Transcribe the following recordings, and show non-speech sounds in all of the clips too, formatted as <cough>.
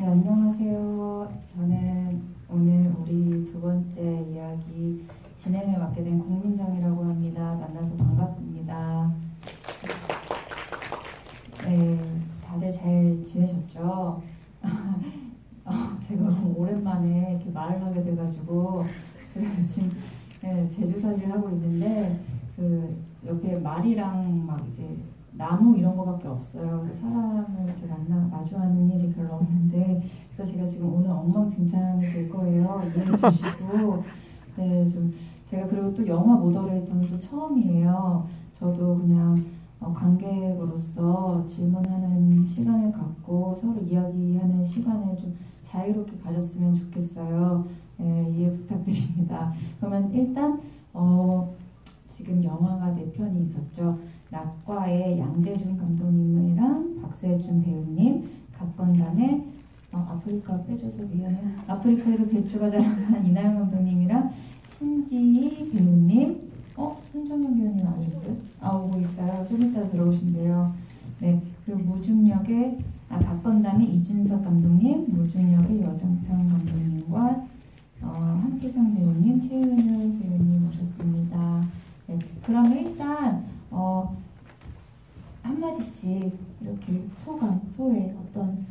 네, 안녕하세요. 저는 오늘 우리 두 번째 이야기 진행을 맡게 된 공민정이라고 합니다. 만나서 반갑습니다. 네, 다들 잘 지내셨죠? <laughs> 어, 제가 오랜만에 이렇게 말을 하게 돼가지고 제가 요즘 네, 제주살이를 하고 있는데 그 옆에 말이랑 막 이제 나무 이런 거밖에 없어요. 그래서 사람을 이렇게 만나 마주하는 일이 별로 없는데 그래서 제가 지금 오늘 엉망진창이 될 거예요. 이해해 주시고 네, 좀 제가 그리고 또 영화 모더레이터는 또 처음이에요. 저도 그냥 어, 관객으로서 질문하는 시간을 갖고 서로 이야기하는 시간을 좀 자유롭게 가졌으면 좋겠어요. 네, 이해 부탁드립니다. 그러면 일단 어, 지금 영화가 네 편이 있었죠. 낙과의 양재준 감독님이랑 박세준 배우님, 갓건담의 어, 아프리카 빼줘서 미안해. 아프리카에도 배추가 자라난 이나영 감독님이랑 신지희 배우님, 어 손정현 배우님 안 오셨어요? 아 오고 있어요. 좀 이따 들어오신대요. 네 그리고 무중력의 아 갓건담의 이준석 감독님, 무중력의 여정창 감독님과 어, 한기성 배우님, 최은우 배우님 오셨습니다. 네 그러면 일단 어, 한마디씩 이렇게 소감, 소회 어떤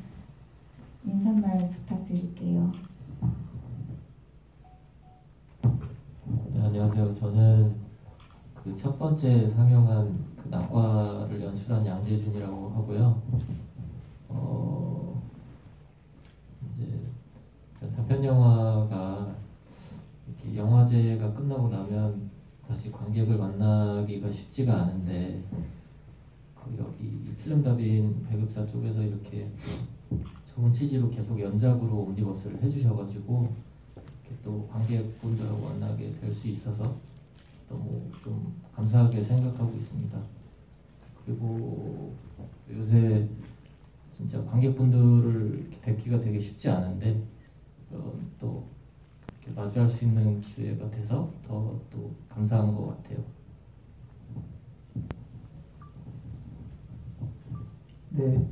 인사말 부탁드릴게요. 네, 안녕하세요. 저는 그 첫 번째 상영한 그 낙과를 연출한 양재준이라고 하고요. 어, 이제 단편 영화가 영화제가 끝나고 나면 다시 관객을 만나기가 쉽지가 않은데 그 여기 이 필름 다빈 배급사 쪽에서 이렇게 좋은 취지로 계속 연작으로 옴니버스를 해주셔가지고 또 관객분들하고 만나게 될 수 있어서 너무 좀 감사하게 생각하고 있습니다. 그리고 요새 진짜 관객분들을 뵙기가 되게 쉽지 않은데 어, 또 마주할 수 있는 기회가 돼서 더 또 감사한 것 같아요. 네,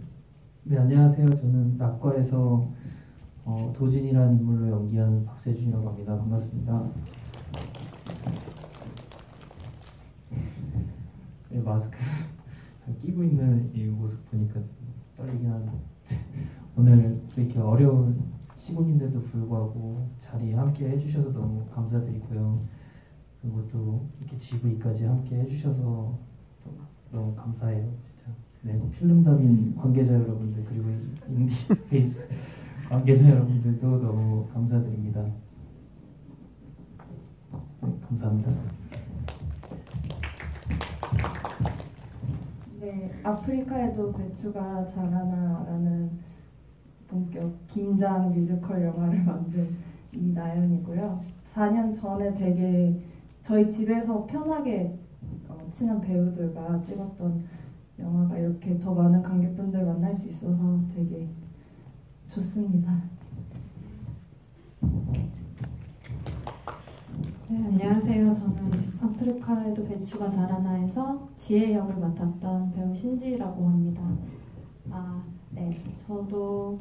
네 안녕하세요. 저는 낙과에서 어, 도진이라는 인물로 연기한 박세준이라고 합니다. 반갑습니다. 네, 마스크 <laughs> 끼고 있는 이 모습 보니까 떨리긴 한데 오늘 이렇게 어려운 시국인데도 불구하고 자리에 함께 해주셔서 너무 감사드리고요. 그리고 또 이렇게 GV까지 함께 해주셔서 또 너무 감사해요, 진짜. 네, 필름다빈 관계자 여러분들 그리고 인디 스페이스 <laughs> 관계자 여러분들도 너무 감사드립니다. 네, 감사합니다. 네, 아프리카에도 배추가 자라나라는 본격 김장 뮤지컬 영화를 만든 이나연이고요. 4년 전에 되게 저희 집에서 편하게 어, 친한 배우들과 찍었던 영화가 이렇게 더 많은 관객분들 만날 수 있어서 되게 좋습니다. 네, 안녕하세요. 저는 아프리카에도 배추가 자라나에서 지혜 역을 맡았던 배우 신지라고 합니다. 아, 네. 저도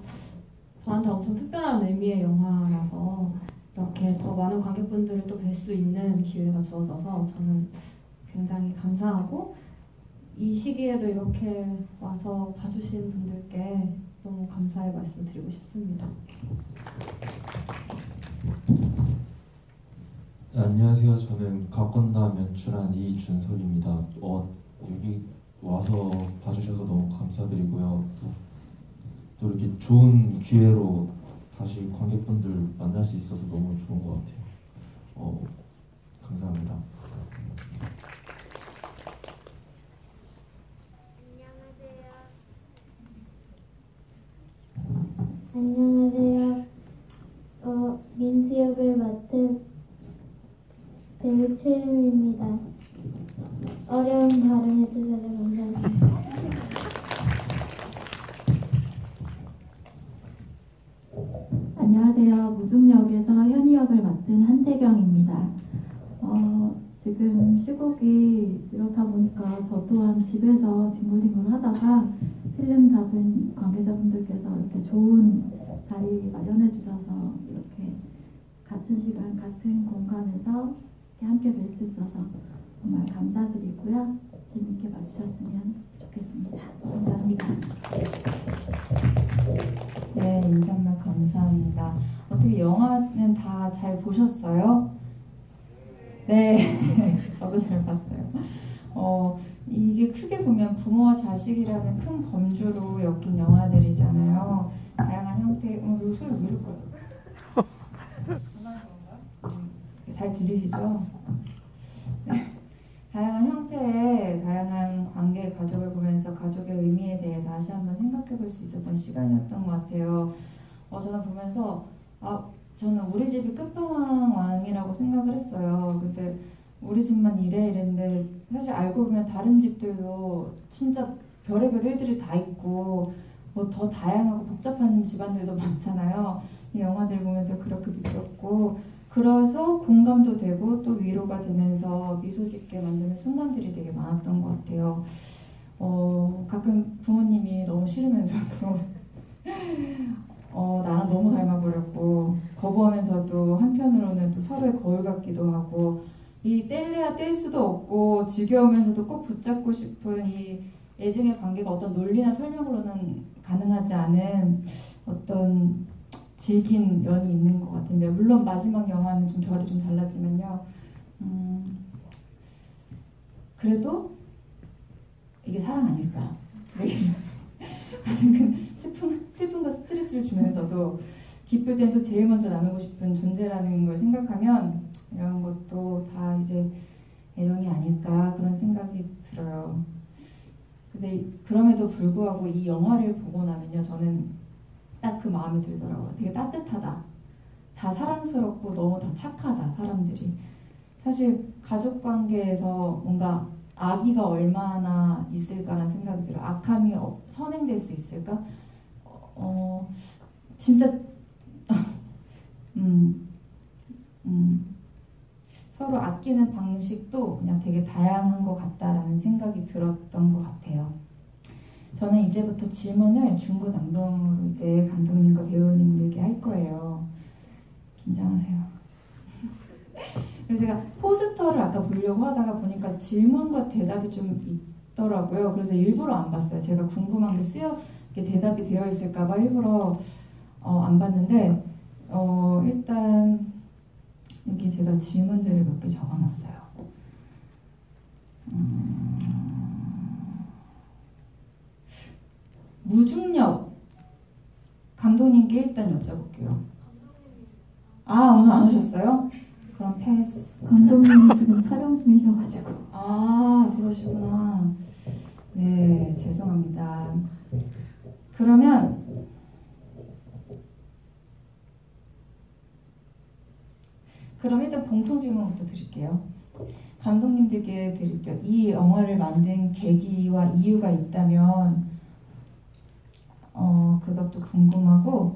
저한테 엄청 특별한 의미의 영화라서 이렇게 더 많은 관객분들을 또 뵐 수 있는 기회가 주어져서 저는 굉장히 감사하고 이 시기에도 이렇게 와서 봐주신 분들께 너무 감사의 말씀 드리고 싶습니다. 네, 안녕하세요. 저는 각건담 연출한 이준석입니다. 어, 여기 와서 봐주셔서 너무 감사드리고요. 또, 또 이렇게 좋은 기회로 다시 관객분들 만날 수 있어서 너무 좋은 것 같아요. 어, 감사합니다. 안녕하세요. 어, 민수 역을 맡은 배우 최윤입니다. 어려운 발음 해주셔서 감사합니다. 안녕하세요. 무중역에서 현희 역을 맡은 한태경입니다. 어, 지금 시국이 이렇다 보니까 저 또한 집에서 뒹굴뒹굴 하다가 필름 답은 관계자분들께서 이렇게 좋은 자리 마련해 주셔서 이렇게 같은 시간 같은 공간에서 함께 뵐 수 있어서 정말 감사드리고요. 재밌게 봐주셨으면 좋겠습니다. 감사합니다. 네, 인사말 감사합니다. 어떻게 영화는 다 잘 보셨어요? 네, <laughs> 저도 잘 봤어요. 어, 이게 크게 보면 부모와 자식이라는 큰 범주로 엮인 영화들이잖아요. 다양한 형태, 어, 이 소리 왜 이럴까요? <laughs> 음, 잘 들리시죠? 네. 다양한 형태의 다양한 관계 가족을 보면서 가족의 의미에 대해 다시 한번 생각해 볼 수 있었던 시간이었던 것 같아요. 어, 저는 보면서 아, 저는 우리 집이 끝판왕이라고 생각을 했어요. 근데 우리 집만 이래 이랬는데 사실 알고 보면 다른 집들도 진짜 별의별 일들이 다 있고 뭐 더 다양하고 복잡한 집안들도 <laughs> 많잖아요. 이 영화들 보면서 그렇게 느꼈고 그래서 공감도 되고 또 위로가 되면서 미소 짓게 만드는 순간들이 되게 많았던 것 같아요. 어, 가끔 부모님이 너무 싫으면서도 <laughs> 어, 나랑 너무 닮아버렸고 거부하면서도 한편으로는 또 서로의 거울 같기도 하고 이 뗄래야 뗄 수도 없고 지겨우면서도 꼭 붙잡고 싶은 이 애증의 관계가 어떤 논리나 설명으로는 가능하지 않은 어떤 질긴 연이 있는 것 같은데 물론 마지막 영화는 좀 결이 좀 달랐지만요. 음, 그래도 이게 사랑 아닐까? 가장 큰 슬픔, 슬픔과 스트레스를 주면서도 기쁠 땐 또 제일 먼저 나누고 싶은 존재라는 걸 생각하면 이런 것도 다 이제 애정이 아닐까 그런 생각이 들어요. 근데 그럼에도 불구하고 이 영화를 보고 나면요, 저는 딱 그 마음이 들더라고요. 되게 따뜻하다. 다 사랑스럽고 너무 다 착하다, 사람들이. 사실 가족 관계에서 뭔가 악의가 얼마나 있을까라는 생각이 들어요. 악함이 어- 선행될 수 있을까? 어, 진짜, <laughs> 음, 음, 서로 아끼는 방식도 그냥 되게 다양한 것 같다라는 생각이 들었던 것 같아요. 저는 이제부터 질문을 중구난방으로 이제 감독님과 배우님들께 할 거예요. 긴장하세요. <laughs> 그래서 제가 포스터를 아까 보려고 하다가 보니까 질문과 대답이 좀 있더라고요. 그래서 일부러 안 봤어요. 제가 궁금한 게 쓰여 대답이 되어 있을까봐 일부러 어, 안 봤는데 어, 일단 여기 제가 질문들을 몇 개 적어놨어요. 음, 무중력 감독님께 일단 여쭤볼게요. 아 오늘 안 오셨어요? 그럼 패스. 감독님이 지금 촬영 중이셔가지고 아 그러시구나. 네 죄송합니다. 그러면 그럼 일단 공통 질문부터 드릴게요. 감독님들께 드릴게요. 이 영화를 만든 계기와 이유가 있다면 어 그것도 궁금하고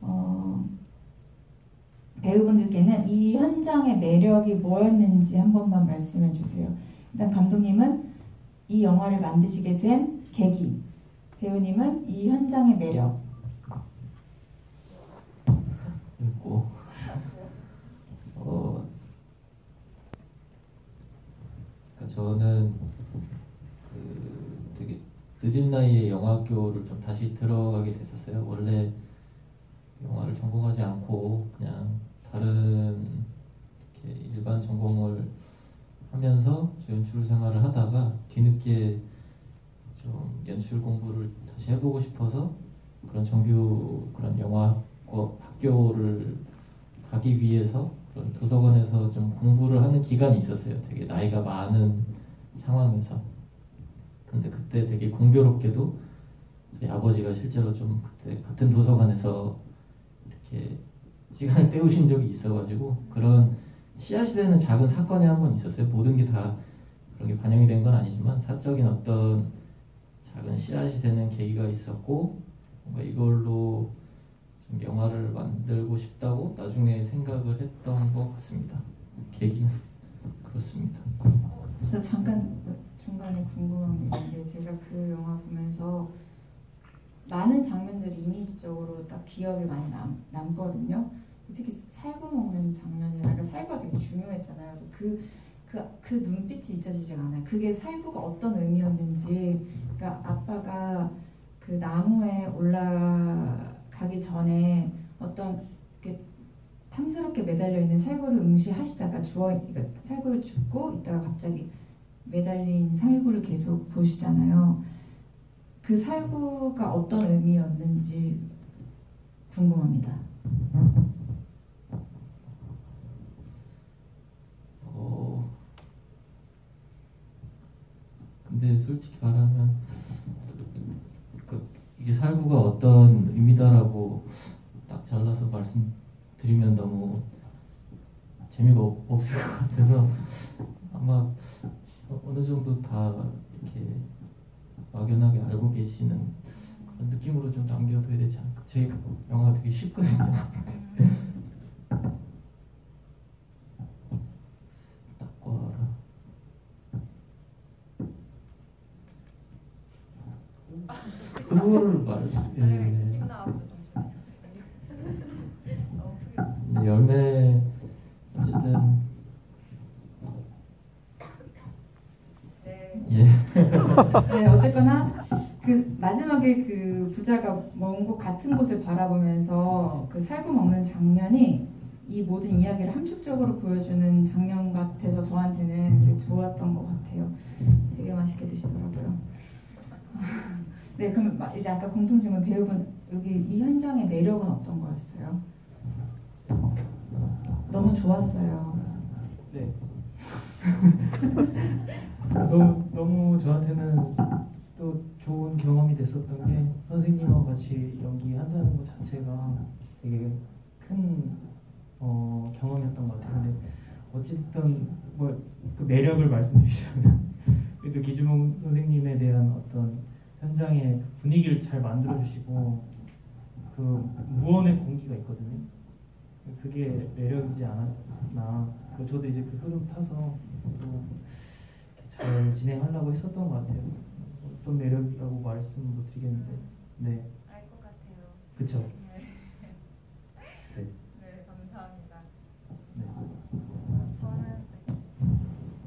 어 배우분들께는 이 현장의 매력이 뭐였는지 한 번만 말씀해 주세요. 일단 감독님은 이 영화를 만드시게 된 계기, 배우님은 이 현장의 매력. 있고 어 그러니까 저는 늦은 나이에 영화학교를 좀 다시 들어가게 됐었어요. 원래 영화를 전공하지 않고 그냥 다른 일반 전공을 하면서 저 연출 생활을 하다가 뒤늦게 좀 연출 공부를 다시 해보고 싶어서 그런 정규 그런 영화 학교를 가기 위해서 그런 도서관에서 좀 공부를 하는 기간이 있었어요. 되게 나이가 많은 상황에서. 근데 그때 되게 공교롭게도 저희 아버지가 실제로 좀 그때 같은 도서관에서 이렇게 시간을 때우신 적이 있어가지고 그런 씨앗이 되는 작은 사건이 한 번 있었어요. 모든 게 다 그런 게 반영이 된 건 아니지만 사적인 어떤 작은 씨앗이 되는 계기가 있었고 뭔가 이걸로 좀 영화를 만들고 싶다고 나중에 생각을 했던 것 같습니다. 계기는 그렇습니다. 저 잠깐 중간에 궁금한 게 있는데 제가 그 영화 보면서 많은 장면들이 이미지적으로 딱 기억에 많이 남, 남거든요. 특히 살구 먹는 장면이 그러니까 살구가 되게 중요했잖아요. 그래서 그, 그, 그 눈빛이 잊혀지지가 않아요. 그게 살구가 어떤 의미였는지 그러니까 아빠가 그 나무에 올라가기 전에 어떤 이렇게 탐스럽게 매달려 있는 살구를 응시하시다가 주워 그러니까 살구를 죽고 있다가 갑자기 매달린 살구를 계속 보시잖아요. 그 살구가 어떤 의미였는지 궁금합니다. 어, 근데 솔직히 말하면 그 이게 살구가 어떤 의미다라고 딱 잘라서 말씀드리면 너무 재미가 없, 없을 것 같아서 아마 어- 어느 정도 다 이렇게 막연하게 알고 계시는 그런 느낌으로 좀 남겨둬야 되지 않을까. 제 영화가 되게 쉽거든요. <laughs> 그거를 말해. 예. 네, 열매 어쨌든 예. <laughs> 네, 어쨌거나 그 마지막에 그 부자가 먼 곳 같은 곳을 바라보면서 그 살구 먹는 장면이 이 모든 이야기를 함축적으로 보여주는 장면 같아서 저한테는 되게 좋았던 것 같아요. 되게 맛있게 드시더라고요. <laughs> 네, 그럼 마- 이제 아까 공통질문 배우분 여기 이 현장의 매력은 어떤 거였어요? 너무 좋았어요. 네. <laughs> 너무 너무 저한테는 또 좋은 경험이 됐었던 게 선생님하고 같이 연기한다는 것 자체가 되게 큰 어, 경험이었던 것 같아요. 근데 어쨌든 뭐그 매력을 말씀드리자면 <laughs> 그래도 기주몽 선생님에 대한 어떤 현장의 그 분위기를 잘 만들어 주시고 그 무언의 공기가 있거든요. 그게 매력이지 않았나. 그 저도 이제 그 흐름 타서 또 잘 진행하려고 했었던 것 같아요. 어떤 매력이라고 말씀 못 드리겠는데, 네, 알 것 같아요. 그쵸. 네. <laughs> 네. 네, 감사합니다. 네. 저는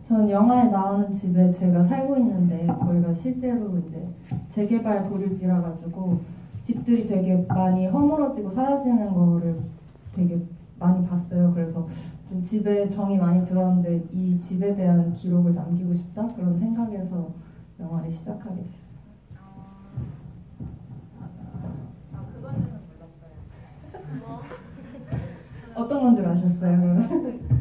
전 영화에 나오는 집에 제가 살고 있는데 거기가 실제로 이제 재개발 보류지라 가지고 집들이 되게 많이 허물어지고 사라지는 거를 되게 많이 봤어요. 그래서 좀 집에 정이 많이 들었는데 이 집에 대한 기록을 남기고 싶다 그런 생각에서 영화를 시작하게 됐어요. 아. 어떤 건 줄 아셨어요?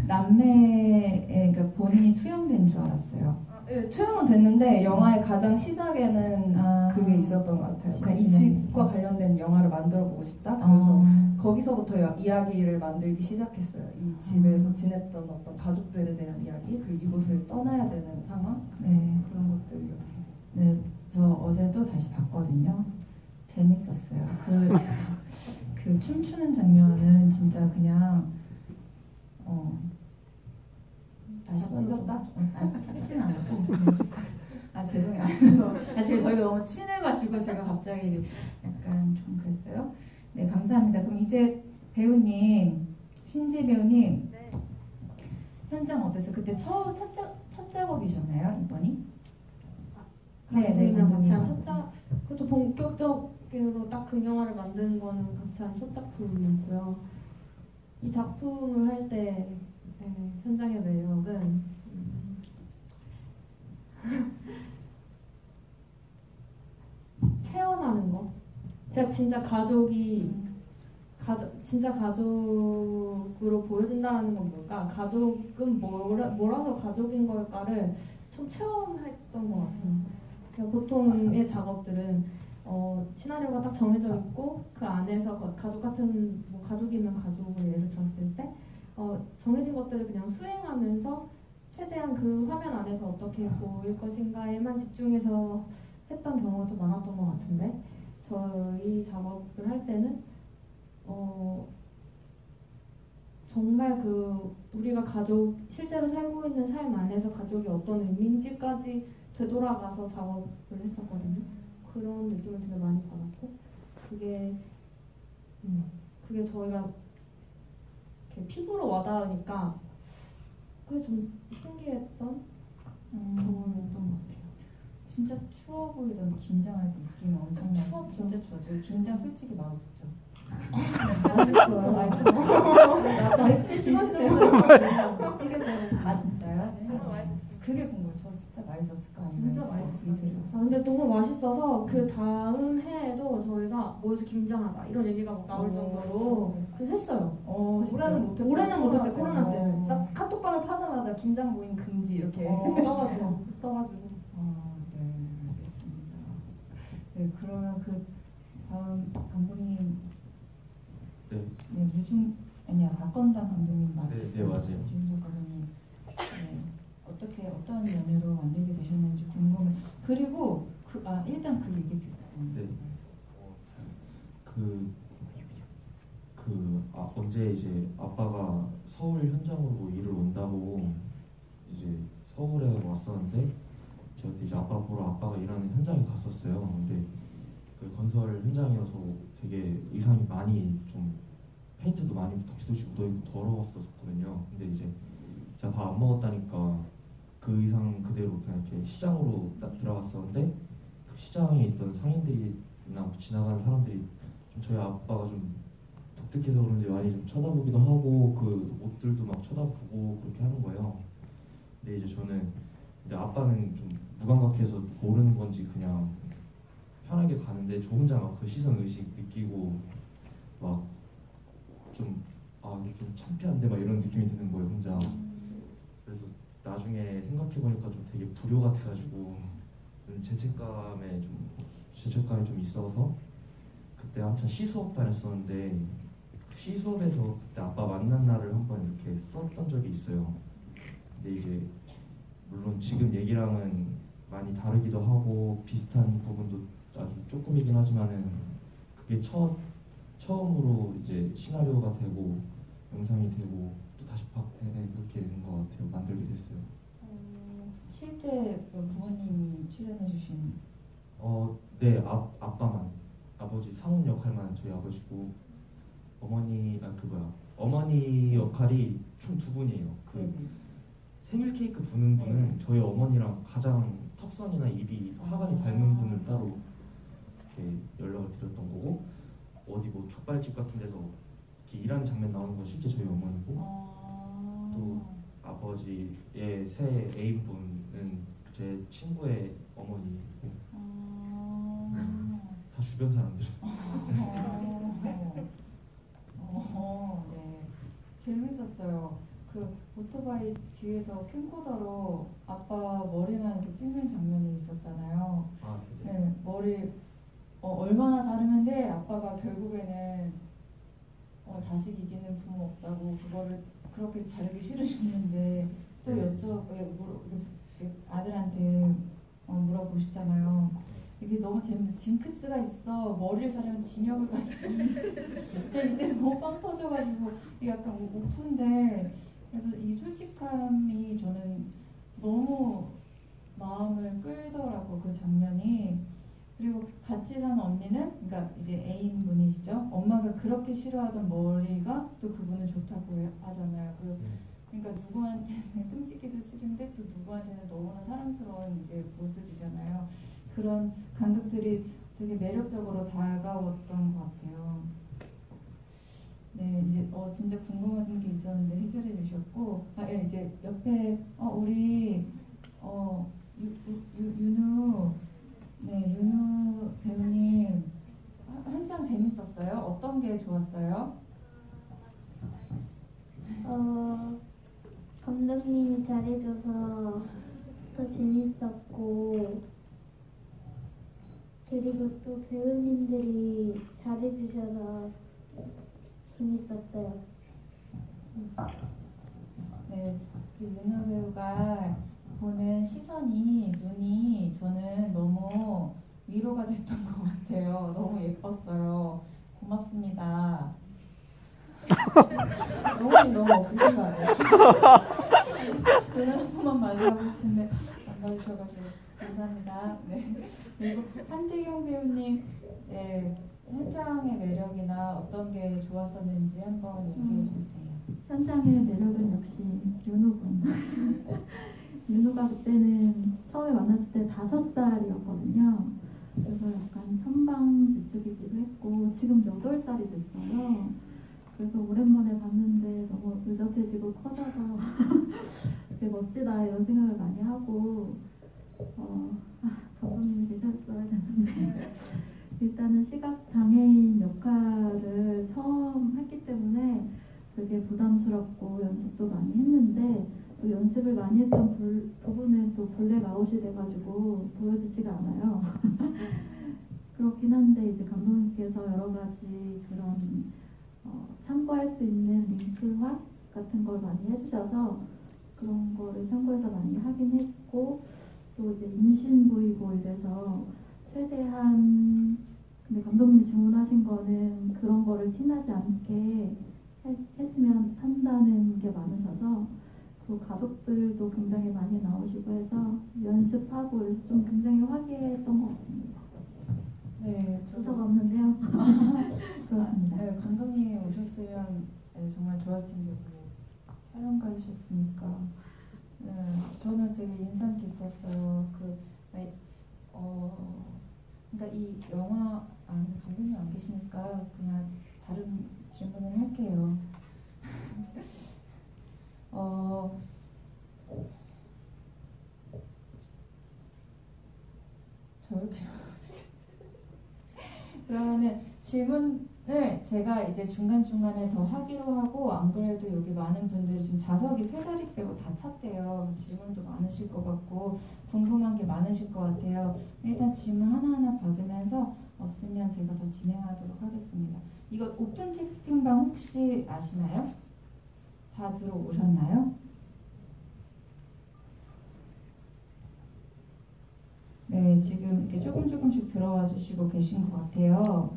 남매에 그러니까 본인이 투영된 줄 알았어요. 네, 투영은 됐는데 영화의 가장 시작에는 아. 그게 있었던 것 같아요. 그냥 이 시작에는. 집과 관련된 영화를 만들어 보고 싶다. 그래서 아, 거기서부터 여- 이야기를 만들기 시작했어요. 이 집에서 지냈던 어떤 가족들에 대한 이야기, 그리고 이곳을 떠나야 되는 상황 네, 그런 것들 이렇게. 네, 저 어제도 다시 봤거든요. 재밌었어요. 그, <laughs> 그 춤추는 장면은 진짜 그냥 어 다시 봐도 찢었다? 어, 아, 찢진 않았고 <laughs> 아 죄송해요. 아 제가 저희가 너무 친해가지고 제가 갑자기 약간 좀 그랬어요. 네 감사합니다. 그럼 이제 배우님 신지 배우님 네. 현장 어땠어요? 그때 첫, 첫, 작- 첫 작업이셨나요 이번이? 감독님이랑 같이 한. 첫 작, 그것도 본격적으로 딱그 영화를 만드는 거는 같이 한 첫 작품이었고요. 이 작품을 할 때 현장의 매력은 음, <laughs> 체험하는 거. 제가 진짜 가족이 가족 진짜 가족으로 보여진다는 건 뭘까? 가족은 뭐라, 뭐라서 가족인 걸까를 좀 체험했던 것 같아요. 그러니까 보통의 작업들은 어, 시나리오가 딱 정해져 있고 그 안에서 거- 가족 같은 뭐 가족이면 가족을 예를 들었을 때 어, 정해진 것들을 그냥 수행하면서 최대한 그 화면 안에서 어떻게 보일 것인가에만 집중해서 했던 경우가 더 많았던 것 같은데 저희 작업을 할 때는 어, 정말 그 우리가 가족 실제로 살고 있는 삶 안에서 가족이 어떤 의미인지까지 되돌아가서 작업을 했었거든요. 그런 느낌을 되게 많이 받았고 그게 음, 그게 저희가 이렇게 피부로 와닿으니까 그게 좀 신기했던 음, 경험이었던 것 같아요. 진짜 추워 보이던 김장할 때 느낌이 엄청 나서 추웠죠. 진짜 추웠죠. 김장 솔직히 맛없었죠. 맛있어요. 맛있었어요. 말씀이 심하시더라고요. 찌개도 아 진짜요? 그게 궁금해. 저 진짜 맛있었을 거 아니에요? 진짜 맛있었어요. 아, 근데 너무 맛있어서 그 다음 해에도 저희가 모여서 김장하자 이런 얘기가 막 나올 오. 정도로 그래서 했어요. 어, 올해는 못했어요. 올해는 못했어요. 코로나 때문에. 딱 카톡방을 파자마자 김장 모임 금지 이렇게 어. <laughs> 떠가지고. 떠가지고 아, 네, 알겠습니다. 네, 그러면 그 다음 감독님, 네. 네, 무중 아니야 박건당 감독님 네, 맞으시죠? 네, 맞아요. 무중석 감독님, 네, 어떻게 어떤 연유로 만들게 되셨는지 궁금해. 그리고 그 아 일단 그 얘기 듣고. 네. 그, 그, 아, 언제 이제 아빠가 서울 현장으로 일을 온다고 이제 서울에 왔었는데 제가 이제 아빠 보러 아빠가 일하는 현장에 갔었어요. 근데 그 건설 현장이어서 되게 의상이 많이 좀 페인트도 많이 덕지덕지 묻어있고 더러웠었거든요. 근데 이제 제가 밥 안 먹었다니까 그 의상 그대로 그냥 이렇게 시장으로 딱 들어갔었는데 그 시장에 있던 상인들이나 지나가는 사람들이 좀 저희 아빠가 좀 독특해서 그런지 많이 좀 쳐다보기도 하고 그 옷들도 막 쳐다보고 그렇게 하는 거예요. 근데 이제 저는 근데 아빠는 좀 무감각해서 모르는 건지 그냥 편하게 가는데 저 혼자 막 그 시선 의식 느끼고 막 좀 아, 이게 좀 창피한데 막 이런 느낌이 드는 거예요 혼자. 나중에 생각해 보니까 좀 되게 불효 같아가지고 좀 죄책감에 좀 죄책감이 좀 있어서 그때 한참 시수업 다녔었는데 그 시수업에서 그때 아빠 만난 날을 한번 이렇게 썼던 적이 있어요. 근데 이제 물론 지금 얘기랑은 많이 다르기도 하고 비슷한 부분도 아주 조금이긴 하지만은 그게 첫 처음으로 이제 시나리오가 되고 영상이 되고 또 다시 박 네, 그렇게 된 것 같아요. 만들게 됐어요. 어, 실제 그 부모님이 출연해 주신 어, 네, 아, 아빠만 아버지 상훈 역할만 저희 아버지고 어머니 아 그 뭐야 어머니 역할이 총 두 분이에요. 그 네, 생일 케이크 부는 분은 저희 어머니랑 가장 턱선이나 입이 화관이 닮은 분을 따로 이렇게 연락을 드렸던 거고 어디 뭐 족발집 같은 데서 이렇게 일하는 장면 나오는 건 실제 저희 어머니고 아, 또 아버지의 새 애인분은 제 친구의 어머니고 아, 다 주변 사람들. 어, 네. 재밌었어요. 그 오토바이 뒤에서 캠코더로 아빠 머리만 이렇게 찍는 장면이 있었잖아요. 아, 네. 네, 머리 어, 얼마나 자르면 돼? 아빠가 결국에는 어, 자식 이기는 부모 없다고 그거를 그렇게 자르기 싫으셨는데 또 네. 여쭤 예, 물어, 그 아들한테 어, 물어보시잖아요. 이게 너무 재밌는데 징크스가 있어 머리를 자르면 진역을 가니 이때 너무 빵 터져가지고 이게 약간 우- 우프인데 그래도 이 솔직함이 저는 너무 마음을 끌더라고 그 장면이 그리고 같이 사는 언니는 그러니까 이제 애인 분이시죠 엄마가 그렇게 싫어하던 머리가 또 그분은 좋다고 해- 하잖아요 그 네. 그러니까 누구한테는 끔찍기도 싫은데 또 누구한테는 너무나 사랑스러운 이제 모습이잖아요. 그런 감독들이 되게 매력적으로 다가왔던 것 같아요. 네, 이제 어 진짜 궁금한 게 있었는데 해결해 주셨고, 아, 예, 이제 옆에 어 우리 어 유, 유, 유- 윤우 네 윤우 배우님 한- 현장 재밌었어요? 어떤 게 좋았어요? 어, 감독님이 잘해줘서 더 재밌었고 그리고 또 배우님들이 잘해주셔서 재밌었어요. 네, 그 윤호 배우가 보는 시선이 눈이 저는 너무 위로가 됐던 것 같아요. 너무 예뻤어요. 고맙습니다. 너무 너무 없으신 거 아니에요? 오늘 한 번만 맞으라고 싶은데 안 봐주셔가지고 감사합니다. 네. 그리고 한태경 배우님, 네, 현장의 매력이나 어떤 게 좋았었는지 한번 얘기해 주세요. 현장의 매력은 역시 윤호군. 윤호가 그때는 처음에 만났을 때 다섯 살이었거든요. 그래서 약간 천방지축이기도 했고 지금 여덟 살이 됐어요. 그래서 오랜만에 봤는데 너무 의젓해지고 커져서 <laughs> 되게 멋지다 이런 생각을 많이 하고 어, 아, 감독님이 계셨어야 되는데 <laughs> 일단은 시각 장애인 역할을 처음 했기 때문에 되게 부담스럽고 연습도 많이 했는데 또 연습을 많이 했던 불, 부분은 또 블랙 아웃이 돼가지고 보여지지가 않아요. <laughs> 그렇긴 한데 이제 감독님께서 여러 가지 그런 어, 참고할 수 있는 링크화 같은 걸 많이 해주셔서 그런 거를 참고해서 많이 하긴 했고 또 이제 임신 부위고 이래서 최대한 근데 감독님이 주문하신 거는 그런 거를 티나지 않게 했, 했으면 한다는 게 많으셔서 또 가족들도 굉장히 많이 나오시고 해서 연습하고 좀 굉장히 화기애애했던 것 같습니다. 네, 수서가 없는데요. <laughs> 그렇습니다. 네, 감독님이 오셨으면 네, 정말 좋았을 텐데 뭐 촬영가이셨으니까 네, 저는 되게 인상 깊었어요. 그 네, 어, 그러니까 이 영화 아 감독님 안 계시니까 그냥 다른 질문을 할게요. <laughs> 어, 저렇게 <laughs> 그러면은 질문을 제가 이제 중간중간에 더 하기로 하고 안 그래도 여기 많은 분들 지금 좌석이 세 자리 빼고 다 찼대요. 질문도 많으실 것 같고 궁금한 게 많으실 것 같아요. 일단 질문 하나하나 받으면서 없으면 제가 더 진행하도록 하겠습니다. 이거 오픈 채팅방 혹시 아시나요? 다 들어오셨나요? 네, 지금 이렇게 조금 조금씩 들어와 주시고 계신 것 같아요.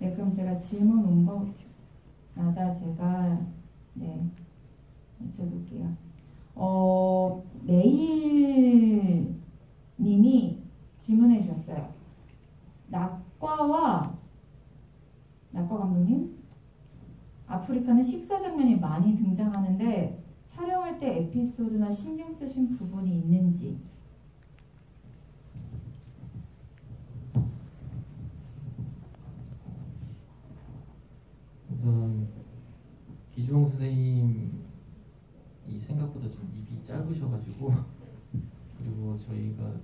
네, 그럼 제가 질문 온 거마다 제가 네 여쭤볼게요. 어, 메일 님이 질문해 주셨어요. 낙과와 낙과 감독님 아프리카는 식사 장면이 많이 등장하는데 촬영할 때 에피소드나 신경 쓰신 부분이 있는지. 우선 기주홍 선생님이 생각보다 좀 입이 짧으셔가지고 <laughs> 그리고 저희가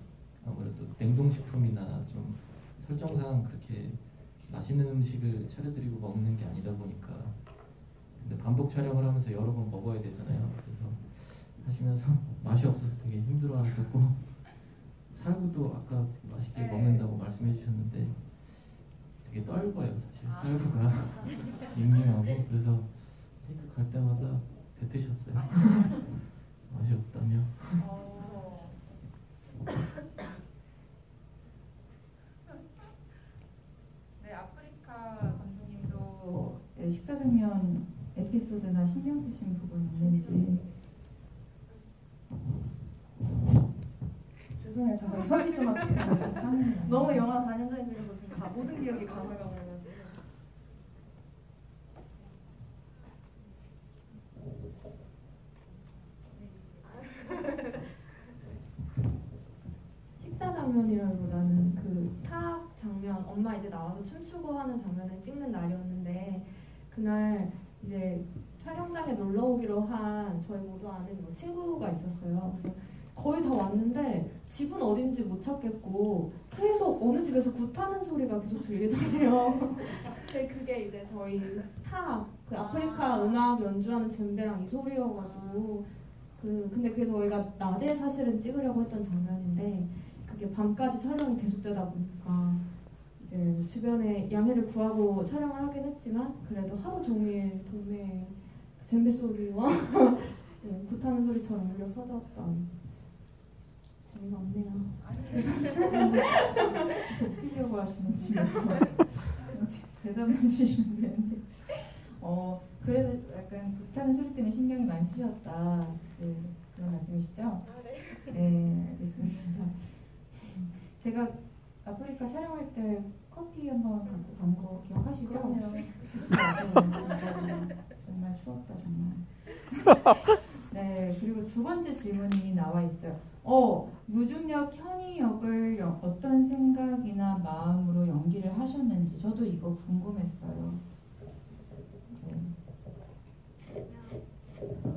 아무래도 냉동식품이나 좀 설정상 그렇게 맛있는 음식을 차려드리고 먹는 게 아니다 보니까 근데 반복 촬영을 하면서 여러 번 먹어야 되잖아요. 그래서 하시면서 <laughs> 맛이 없어서 되게 힘들어하셨고 살구도 아까 맛있게 먹는다고 말씀해 주셨는데 되게 떫어요 사실. 살구가 <laughs> 밍밍하고. 그래서 테이크 갈 때마다 뱉으셨어요. 맛이 없다며. 네, 아프리카 감독님도 네, 식사 장면 에피소드나 신경 쓰신 부분 있는지 죄송해요. 잠깐 협의 좀 할게요. 너무 영화 4년 전에 들어서 지금 다 모든 기억이 가물가물해가지고. 식사 장면이라기보다는 그탁 장면 엄마 이제 나와서 춤추고 하는 장면을 찍는 날이었는데 그날 이제 촬영장에 놀러 오기로 한 저희 모두 아는 뭐 친구가 있었어요. 그래서 거의 다 왔는데 집은 어딘지 못 찾겠고 계속 어느 집에서 굿하는 소리가 계속 들리더래요. 근데 <laughs> 그게 이제 저희 탁그 아프리카 음악 연주하는 젬베랑 이 소리여가지고 그 근데 그게 저희가 낮에 사실은 찍으려고 했던 장면인데 그게 밤까지 촬영이 계속되다 보니까 이제 주변에 양해를 구하고 촬영을 하긴 했지만 그래도 하루 종일 동네 젬베 소리와 네, 굿하는 소리처럼 울려 퍼졌던 재미가 없네요. 웃기려고 하시는 지금 대답해 주시면 되는데 어 그래서 약간 불타는 소리 때문에 신경이 많이 쓰셨다 이제 그런 말씀이시죠? 네 알겠습니다. 제가 아프리카 촬영할 때 커피 한번 갖고 가는 거 기억하시죠? 그럼요. 진짜 정말 추웠다 정말. <laughs> 네 그리고 두 번째 질문이 나와 있어요. 어 무중력 현희 역을 여- 어떤 생각이나 마음으로 연기를 하셨는지 저도 이거 궁금했어요. 네.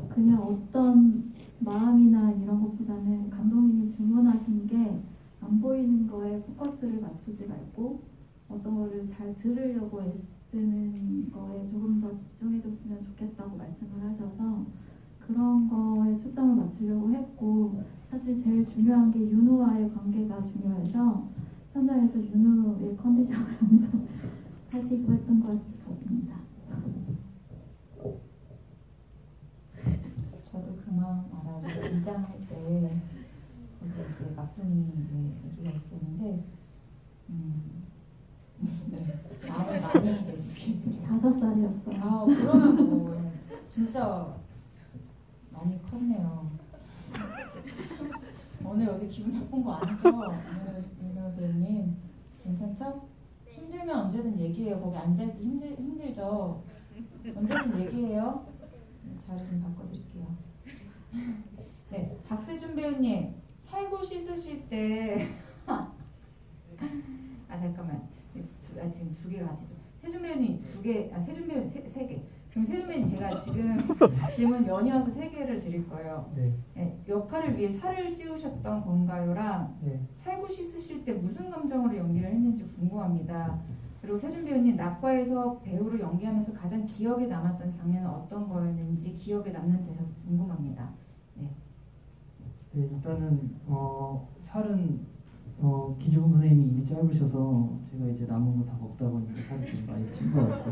그냥 어떤 마음이나 이런 것보다는 감독님이 주문하신 게 안 보이는 거에 포커스를 맞추지 말고 어떤 거를 잘 들으려고 애쓰는 거에 조금 더 집중해줬으면 좋겠다고 말씀을 하셔서 그런 거에 초점을 맞추려고 했고 사실 제일 중요한 게 윤우와의 관계가 중요해서 현장에서 윤우의 컨디션을 항상 <laughs> 살피고 했던 것 같습니다. 저도 그 마음 알아요. 긴장할 때 거기 이제 막둥이 얘기가 있었는데 음, 네 마음을 많이 이제 쓰게 돼요. 다섯 살이었어요. 아 그러면 뭐 진짜 많이 컸네요. 오늘 여기 기분 나쁜 거 아니죠? 윤호 배우님 괜찮죠? 힘들면 언제든 얘기해요. 거기 앉아 있기 힘들 힘들죠? 언제든 얘기해요. 네, 자리 좀 바꿔드릴게요. 네, 박세준 배우님 살구 씻으실 때 <laughs> 아 잠깐만 네, 두, 아, 지금 두 개가 같이 있어. 세준 배우님 두 개, 아 세준 배우님 세, 세 개. 그럼 세준 배우님 제가 지금 <laughs> 질문 연이어서 세 개를 드릴 거예요. 네, 네, 역할을 위해 살을 찌우셨던 건가요랑 네. 살구 씻으실 때 무슨 감정으로 연기를 했는지 궁금합니다. 그리고 세준 배우님 낙과에서 배우로 연기하면서 가장 기억에 남았던 장면은 어떤 거였는지 기억에 남는 대사도 궁금합니다. 네, 일단은 어, 살은 어, 기주봉 선생님이 입이 짧으셔서 제가 이제 남은 거 다 먹다 보니까 살이 좀 많이 찐 것 같고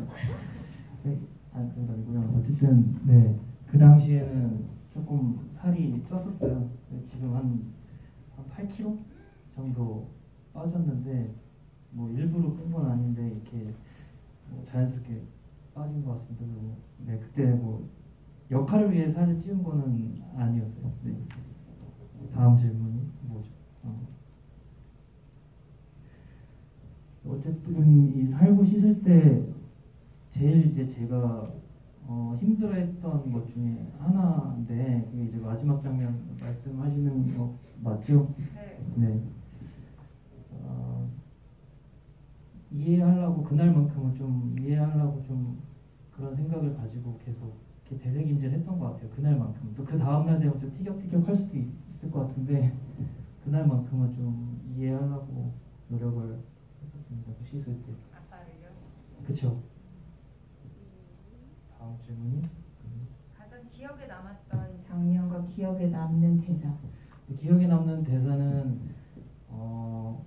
네, 거 아니고요. 어쨌든 네, 그 당시에는 조금 살이 쪘었어요. 네, 지금 한, 한 8kg 정도 빠졌는데 뭐 일부러 뺀 건 아닌데 이렇게 뭐 자연스럽게 빠진 것 같습니다. 그리고 네, 그때 뭐 역할을 위해 살을 찌운 거는 아니었어요. 네. 다음 질문이 뭐죠? 어. 어쨌든 이 살고 씻을 때 제일 이제 제가 어, 힘들어했던 것 중에 하나인데 그게 이제 마지막 장면 말씀하시는 거 맞죠? 네. 네. 어, 이해하려고 그날만큼은 좀 이해하려고 좀 그런 생각을 가지고 계속 이렇게 되새김질 했던 것 같아요. 그날만큼. 또 그 다음 날 되면 좀 티격태격 할 수도 있- 있을 것 같은데 그날만큼은 좀 이해하려고 노력을 했었습니다. 그 씻을 때. 아빠를요. 그쵸? 다음 질문이? 가장 기억에 남았던 장면과 기억에 남는 대사. 기억에 남는 대사는 어,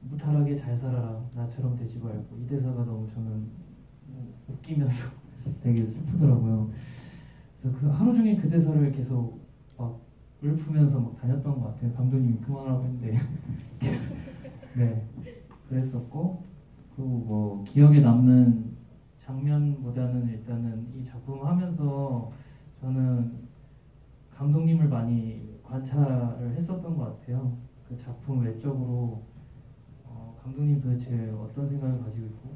무탈하게 잘 살아라 나처럼 되지 말고 이 대사가 너무 저는 웃기면서 <laughs> 되게 슬프더라고요. 그래서 그 하루 종일 그 대사를 계속 막 읊으면서 막 다녔던 것 같아요. 감독님이 그만하라고 했는데 <laughs> 계속 네 그랬었고 그리고 뭐 기억에 남는 장면보다는 일단은 이 작품 하면서 저는 감독님을 많이 관찰을 했었던 것 같아요. 그 작품 외적으로 어, 감독님 도대체 어떤 생각을 가지고 있고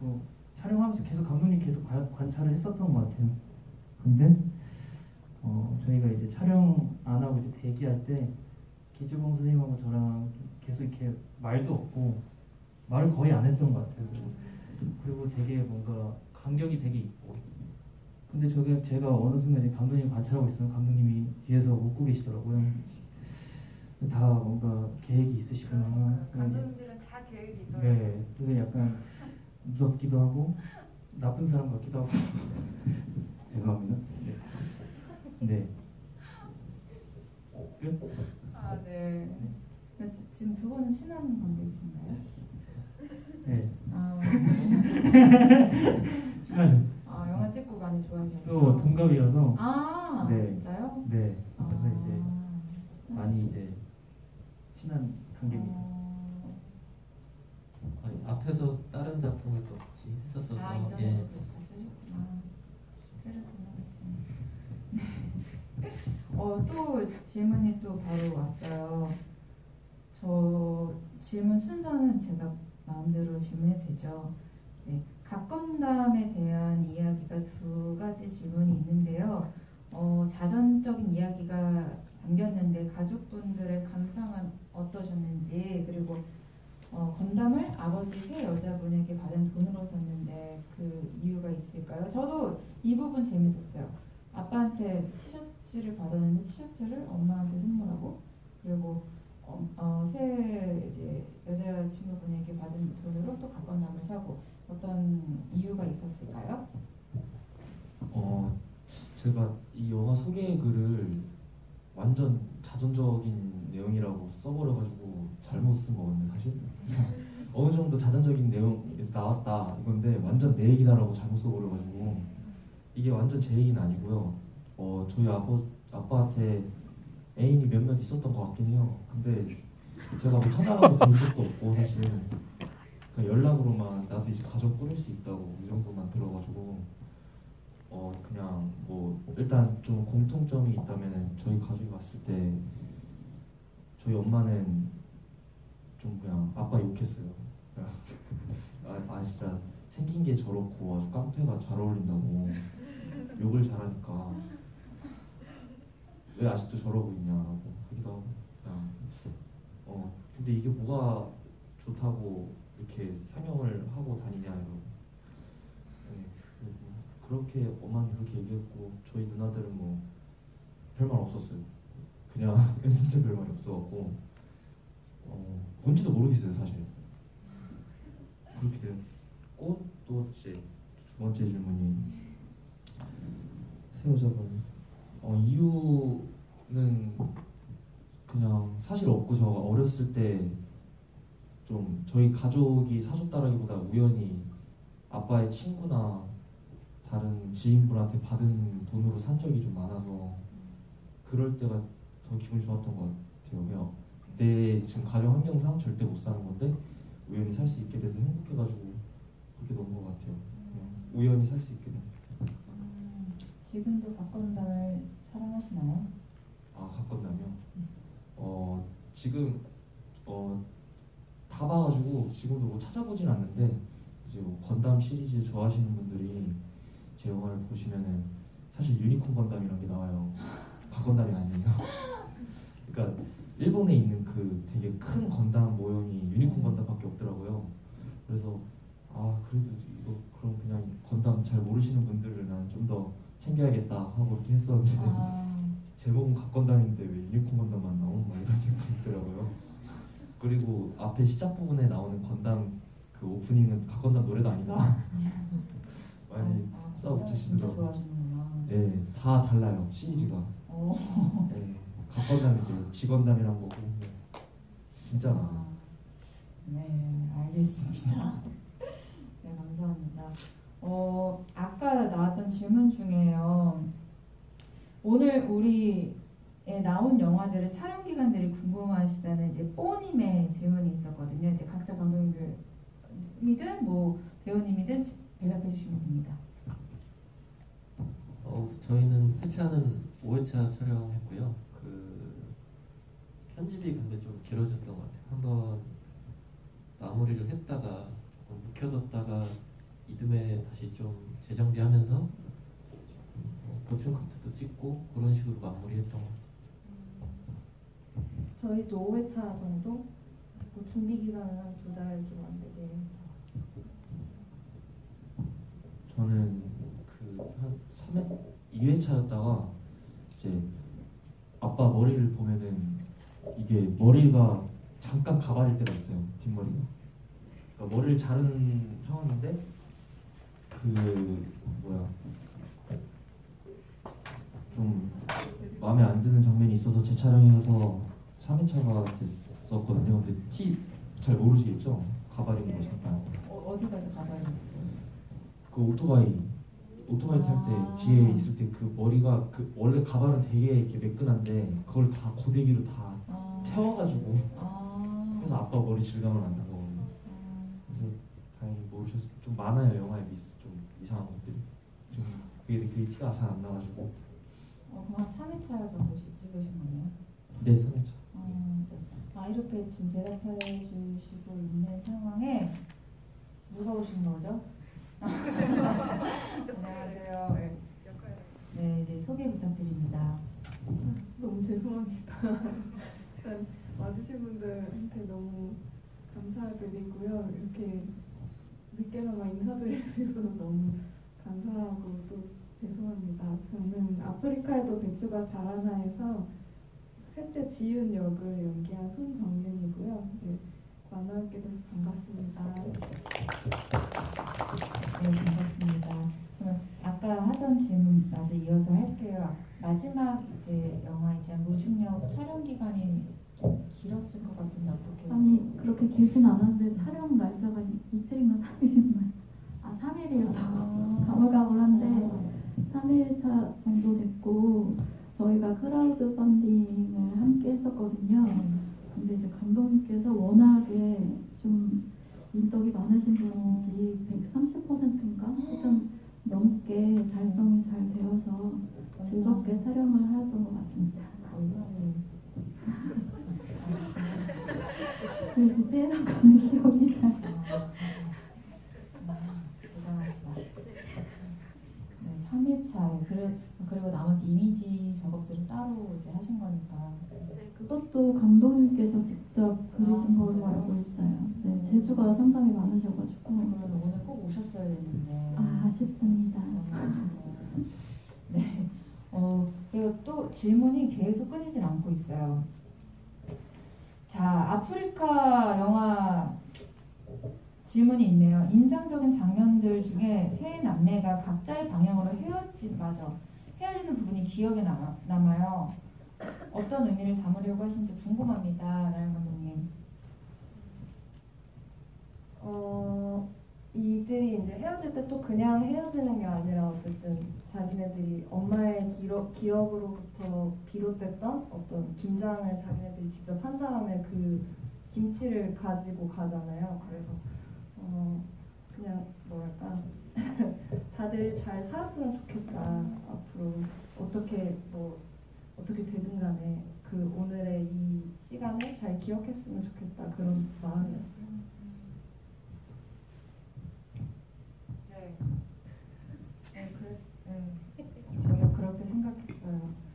또 촬영하면서 계속 감독님 계속 관- 관찰을 했었던 것 같아요. 근데 어, 저희가 이제 촬영 안 하고 이제 대기할 때 기주봉 선생님하고 저랑 계속 이렇게 말도 없고 말을 거의 안 했던 것 같아요. 그리고, 그리고 되게 뭔가 간격이 되게 있고 근데 저게 제가 어느 순간 이제 감독님 관찰하고 있으면 감독님이 뒤에서 웃고 계시더라고요. 다 뭔가 계획이 있으시구나. 감독님들은 다 계획이 있어요. 네, 그게 약간 무섭기도 하고 나쁜 사람 같기도 하고 <laughs> 죄송합니다. 네. 네. 끝. 아 네. 그래서 지금 두 분은 친한 관계이신가요? 네. 아, <laughs> 시간 아 영화 찍고 많이 좋아하시죠? 또 동갑이어서 아 네. 진짜요? 네. 그래서 이제 아, 많이 이제 친한 관계입니다. 어, 아니, 앞에서 다른 작품을 또 같이 했었어서 아 예. 페르소나 같은. 어또 질문이 또 바로 왔어요. 저 질문 순서는 제가 마음대로 질문해도 되죠. 네, 각건담에 대한 이야기가 두 가지 질문이 있는데요. 어, 자전적인 이야기가 담겼는데 가족분들의 감상은 어떠셨는지 그리고 어, 건담을 아버지 세 여자분에게 받은 돈으로 샀는데 그 이유가 있을까요? 저도 이 부분 재밌었어요. 아빠한테 티셔츠를 받았는데 티셔츠를 엄마한테 선물하고 그리고 어, 어, 새 이제 여자 친구분에게 받은 돈으로 또 각건담을 사고 어떤 이유가 있었을까요? 어 제가 이 영화 소개 글을 완전 자전적인 내용이라고 써버려가지고 잘못 쓴 거거든요 사실. <laughs> 어느 정도 자전적인 내용에서 나왔다 이건데 완전 내 얘기다라고 잘못 써버려가지고. 이게 완전 제 얘기는 아니고요. 어 저희 아버 아빠한테 애인이 몇몇 있었던 것 같긴 해요. 근데 제가 뭐 찾아가서 본 적도 없고 사실. 그 연락으로만 나도 이제 가족 꾸릴 수 있다고 이 정도만 들어가지고 어 그냥 뭐 일단 좀 공통점이 있다면은 저희 가족이 봤을 때 저희 엄마는 좀 그냥 아빠 욕했어요. <laughs> 아, 아 진짜 생긴 게 저렇고 아주 깡패가 잘 어울린다고 욕을 잘하니까 왜 아직도 저러고 있냐라고 하기도 하고 어 근데 이게 뭐가 좋다고 이렇게 상영을 하고 다니냐 이러고 네, 그렇게 엄마는 그렇게 얘기했고 저희 누나들은 뭐 별말 없었어요. 그냥 <laughs> 진짜 별 말이 없어갖고 어, 뭔지도 모르겠어요 사실. 그렇게 됐고 또 이제 두 번째 질문이 새 여자분 어, 이유는 그냥 사실 없고 저 어렸을 때 좀 저희 가족이 사줬다라기보다 우연히 아빠의 친구나 다른 지인분한테 받은 돈으로 산 적이 좀 많아서 그럴 때가 더 기분이 좋았던 것 같아요. 내 지금 가정 환경상 절대 못 사는 건데 우연히 살 수 있게 돼서 행복해가지고 그렇게 놓은 것 같아요. 우연히 살 수 있게 된. 음, 지금도 각건담을 사랑하시나요? 아 가건남요. 어 지금 어다 봐가지고 지금도 뭐 찾아보진 않는데 이제 뭐 건담 시리즈 좋아하시는 분들이 제 영화를 보시면은 사실 유니콘 건담이라는 게 나와요. <laughs> 갓건담이 아니에요. <laughs> 그러니까 일본에 있는 그 되게 큰 건담 모형이 유니콘 건담밖에 없더라고요. 그래서 아 그래도 이거 그럼 그냥 건담 잘 모르시는 분들을 난좀더 챙겨야겠다 하고 이렇게 했었는데 아, <laughs> 제목은 갓건담인데 왜 유니콘 건담만 나오는 막 이런 생각이 있더라고요. 그리고 앞에 시작 부분에 나오는 건담 그 오프닝은 각건담 노래도 아니다. <laughs> 많이 아, 아, 싸워 건담 진짜 붙이시더라고요. 좋아하시는구나. 네, 다 달라요 시리즈가. 어. 네, 각건담 이제 직건담이란 거고 네. 진짜 많아요. 아, 네, 알겠습니다. <laughs> 네, 감사합니다. 어, 아까 나왔던 질문 중에요. 오늘 우리에 나온 영화들의 촬영 기간들이 궁금하시다는 이제 뽀님의 질문이 있었거든요. 이제 각자 감독님들이든 뭐 배우님이든 대답해 주시면 됩니다. 어, 저희는 회차는 5회차 촬영했고요. 그 편집이 근데 좀 길어졌던 것 같아요. 한번 마무리를 했다가 조금 묵혀뒀다가 이듬해 다시 좀 재정비하면서 뭐 보충 커트도 찍고 그런 식으로 마무리했던 것 같습니다. 저희도 5회차 정도 뭐 준비 기간은 한두달 좀 안 되게 저는 그한 3회 2회차였다가 이제 아빠 머리를 보면은 이게 머리가 잠깐 가발일 때가 있어요 뒷머리가 그러니까 머리를 자른 상황인데 그 뭐야. 좀 마음에 안 드는 장면이 있어서 재촬영에 가서 3회차가 됐었거든요. 근데 티 잘 모르시겠죠? 가발인 거 잠깐. 어, 어디 가서 가봐야겠어요. 그 오토바이 오토바이 탈때 아. 뒤에 있을 때 그 머리가 그 원래 가발은 되게 이렇게 매끈한데 그걸 다 고데기로 다 아, 태워가지고 아, 그래서 아빠 머리 질감을 안 나거든요. 아, 그래서 다행히 모르셨을 좀 많아요 영화에 좀 이상한 것들이 좀 그게 그게 티가 잘 안 나가지고 어, 그럼 한 3회차에서 보시 찍으신 거네요? 네 3회차 어, 네. 아 이렇게 지금 대답해 주시고 있는 상황에 누가 오신 거죠? <laughs> 안녕하세요. 네. 네, 이제 소개 부탁드립니다. 너무 죄송합니다. <laughs> 일단 와주신 분들한테 너무 감사드리고요. 이렇게 늦게나마 인사드릴 수 있어서 너무 감사하고 또 죄송합니다. 저는 아프리카에도 배추가 자라나에서 셋째 지윤 역을 연기한 손정윤이고요. 네, 만나뵙게 돼서 반갑습니다. 네, 반갑습니다. 그럼 아까 하던 질문 마저 이어서 할게요. 마지막 이제 영화 이제 무중력 촬영 기간이 좀 길었을 것 같은데 어떻게? 아니 그렇게 길진 않았는데 촬영 날짜가 이- 이틀인가 3일인가 아 3일이었다고 가물가물한데 3일차 정도 됐고 저희가 크라우드 펀딩을 함께 했었거든요. 근데 이제 감독님께서 워낙에 좀 인덕이 많으신 분인지 130%인가? 일단 넘게 달성이 잘 되어서 즐겁게 촬영을 하던 것 같습니다 그래서 빼라고 하는 기억이 잘 대단하시다. 네, 3일차 그리고 그리고 나머지 이미지 작업들은 따로 이제 하신 거니까. 그것도 감독님께서 직접 그리신 아, 걸로 진짜요? 알고 있어요. 네, 재주가 상당히 많으셔가지고 그러면 오늘 꼭 오셨어야 됐는데. 아, 아쉽습니다. 너무 아쉽네요. 네. 어, 그리고 또 질문이 계속 끊이질 않고 있어요. 자, 아프리카 영화 질문이 있네요. 인상적인 장면들 중에 세 남매가 각자의 방향으로 헤어지 맞아. 헤어지는 부분이 기억에 남아, 남아요. 어떤 의미를 담으려고 하신지 궁금합니다. 나영 감독님. 어, 이들이 이제 헤어질 때 또 그냥 헤어지는 게 아니라 어쨌든 자기네들이 엄마의 기록, 기억으로부터 비롯됐던 어떤 김장을 자기네들이 직접 한 다음에 그 김치를 가지고 가잖아요. 그래서 어, 그냥 뭐랄까 <laughs> 다들 잘 살았으면 좋겠다. 앞으로 어떻게 뭐 어떻게 되든 간에 그 오늘의 이 시간을 잘 기억했으면 좋겠다 그런 마음이었어요. 네. 네, 그래, 네. 저희가 그렇게 생각했어요.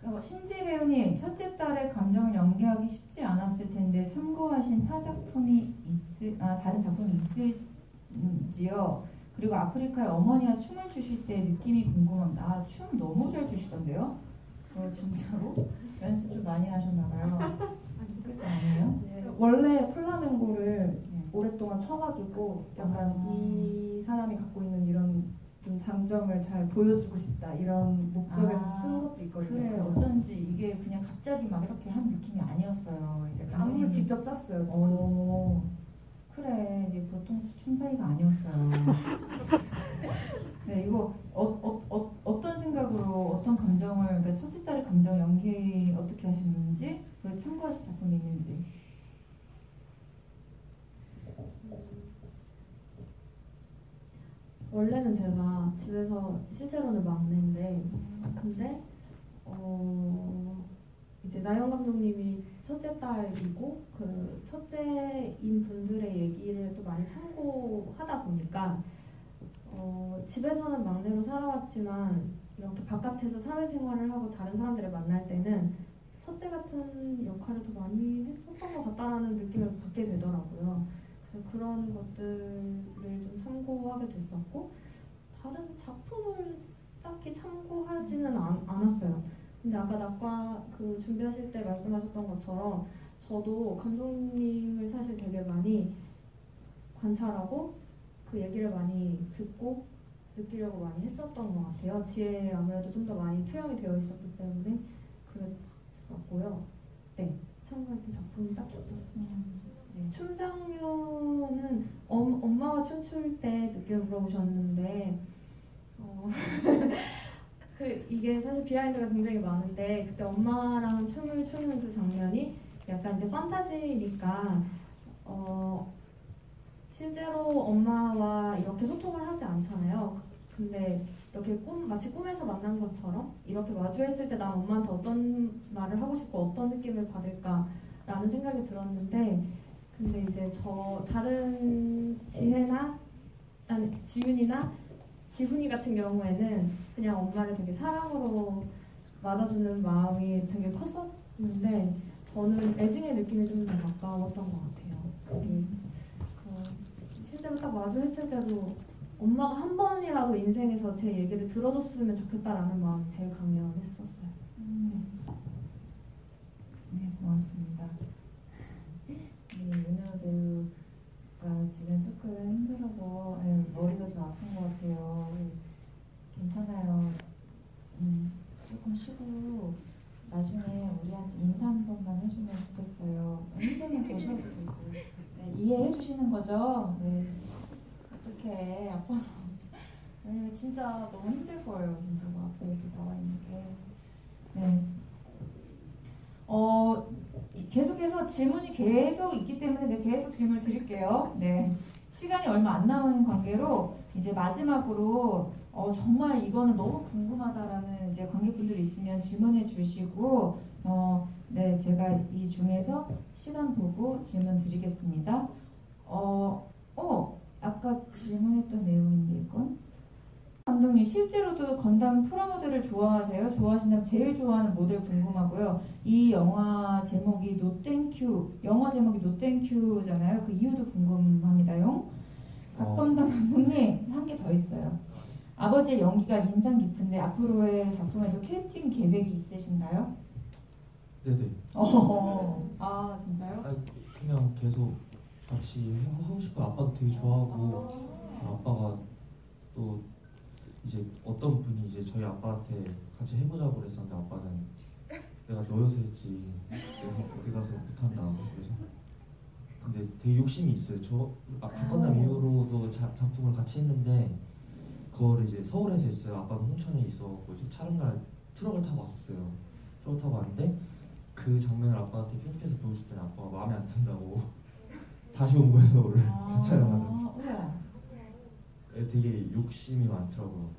그러니까 신지 배우님, 첫째 딸의 감정을 연기하기 쉽지 않았을 텐데 참고하신 타 작품이 있을, 아 다른 작품이 있을지요. 그리고 아프리카의 어머니와 춤을 추실 때 느낌이 궁금합니다. 아, 춤 너무 잘 추시던데요? 어, 진짜로? 연습 좀 많이 하셨나봐요. 그렇지 않아요? 원래 플라멩고를 네. 오랫동안 쳐가지고 약간 아. 이 사람이 갖고 있는 이런 좀 장점을 잘 보여주고 싶다 이런 목적에서 아, 쓴 것도 있거든요. 그래 그래서 어쩐지 이게 그냥 갑자기 막 이렇게 한 느낌이 아니었어요. 이제 안무 감독님이- 직접 짰어요. 오 그래 이게 보통 춤사위가 아니었어요. <laughs> 네 이거 어, 어, 어, 어떤 생각으로 어떤 감정을 그러니까 첫째 딸의 감정 연기 어떻게 하시는지 참고하실 작품이 있는지. 원래는 제가 집에서 실제로는 막내인데 근데 어 이제 나영 감독님이 첫째 딸이고 그 첫째인 분들의 얘기를 또 많이 참고하다 보니까 어 집에서는 막내로 살아왔지만 이렇게 바깥에서 사회생활을 하고 다른 사람들을 만날 때는 첫째 같은 역할을 더 많이 했었던 것 같다라는 느낌을 받게 되더라고요. 그래서 그런 것들을 좀 참고하게 됐었고 다른 작품을 딱히 참고하지는 않, 않았어요. 근데 아까 낙과 그 준비하실 때 말씀하셨던 것처럼 저도 감독님을 사실 되게 많이 관찰하고 그 얘기를 많이 듣고 느끼려고 많이 했었던 것 같아요. 지혜에 아무래도 좀 더 많이 투영이 되어 있었기 때문에 그랬었고요. 네, 참고했던 작품이 딱히 없었습니다. 네, 춤 장면은 엄, 엄마가 춤출 때 느낌을 물어보셨는데 어, <laughs> 그 이게 사실 비하인드가 굉장히 많은데 그때 엄마랑 춤을 추는 그 장면이 약간 이제 판타지니까 어, 실제로 엄마와 이렇게 소통을 하지 않잖아요. 근데 이렇게 꿈 마치 꿈에서 만난 것처럼 이렇게 마주했을 때 난 엄마한테 어떤 말을 하고 싶고 어떤 느낌을 받을까 라는 생각이 들었는데 근데 이제 저 다른 지혜나 아니 지윤이나 지훈이 같은 경우에는 그냥 엄마를 되게 사랑으로 맞아주는 마음이 되게 컸었는데 저는 애증의 느낌이 좀 더 가까웠던 것 같아요. 그게 그 실제로 딱 마주했을 때도 엄마가 한 번이라도 인생에서 제 얘기를 들어줬으면 좋겠다라는 마음이 제일 강렬했었어요. 네, 고맙습니다. 네, 윤아 배우가 지금 조금 힘들어서 예, 머리가 좀 아픈 것 같아요. 예, 괜찮아요. 음, 조금 쉬고 나중에 우리한테 인사 한 번만 해주면 좋겠어요. 힘들면 더 쉬어도 되고. 네, 이해해 주시는 거죠? 네. 어떡해. 아빠. 왜냐면 진짜 너무 힘들 거예요. 진짜 뭐 앞에 이렇게 나와 있는 게. 네. 어, 계속해서 질문이 계속 있기 때문에 제가 계속 질문을 드릴게요. 네. 시간이 얼마 안 남은 관계로 이제 마지막으로 어, 정말 이거는 너무 궁금하다라는 이제 관객분들이 있으면 질문해 주시고 어, 네, 제가 이 중에서 시간 보고 질문 드리겠습니다. 어, 어, 아까 질문했던 내용인데 이건 감독님 실제로도 건담 프라모델을 좋아하세요? 좋아하신다면 제일 좋아하는 모델 궁금하고요. 이 영화 제목이 no thank you 영화 제목이 no thank you잖아요. 그 이유도 궁금합니다요. 갓건담 감독님 한 개 더 있어요. 아버지의 연기가 인상 깊은데 앞으로의 작품에도 캐스팅 계획이 있으신가요? 네네. 어, 아 진짜요? 아니, 그냥 계속 같이 하고 싶어요. 아빠도 되게 좋아하고 아 빠가 또 이제 어떤 분이 이제 저희 아빠한테 같이 해보자고 그랬었는데 아빠는 내가 너여서 했지 내가 어디 가서 못한다 그래서 근데 되게 욕심이 있어요. 저 아, 박건담 이후로도 자- 작품을 같이 했는데 그거를 이제 서울에서 했어요. 아빠는 홍천에 있어갖고 이제 촬영날 트럭을 타고 왔었어요. 트럭 타고 왔는데 그 장면을 아빠한테 편집해서 보여줄 때는 아빠가 마음에 안 든다고 <laughs> 다시 온 거예요 서울을 촬영하자. 아. 예, 되게 욕심이 많더라고요.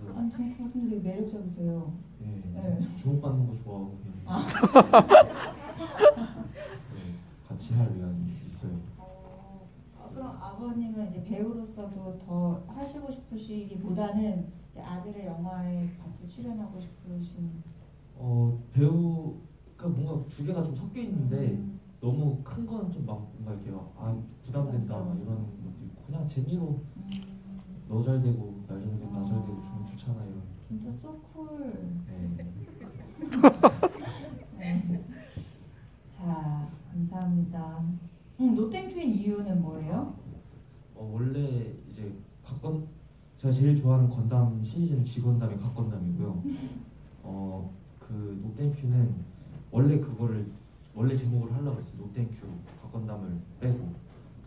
그래서 아니 저 근데 되게 매력적이세요. 예, 네. 주목받는 거 좋아하고 그냥 아. <laughs> 네, 같이 할 의향이 있어요. 어, 아, 그럼 아버님은 이제 배우로서도 더 하시고 싶으시기보다는 이제 아들의 영화에 같이 출연하고 싶으신 어 배우가 뭔가 두 개가 좀 섞여 있는데 음. 너무 큰 건 좀 막 뭔가 이렇게 아 부담된다 막 이런 것도 있고 그냥 재미로 음, 너잘 되고 좋잖아 이런. 진짜 소쿨. 네. <laughs> 네. 자 감사합니다. 음, 노땡큐인 이유는 뭐예요? 어, 원래 이제 각건 제가 제일 좋아하는 건담 시리즈는 G건담이 갓건담이고요. <laughs> 어 그 no thank you는 원래 그거를 원래 제목을 하려고 했어요. no thank you 갓건담을 빼고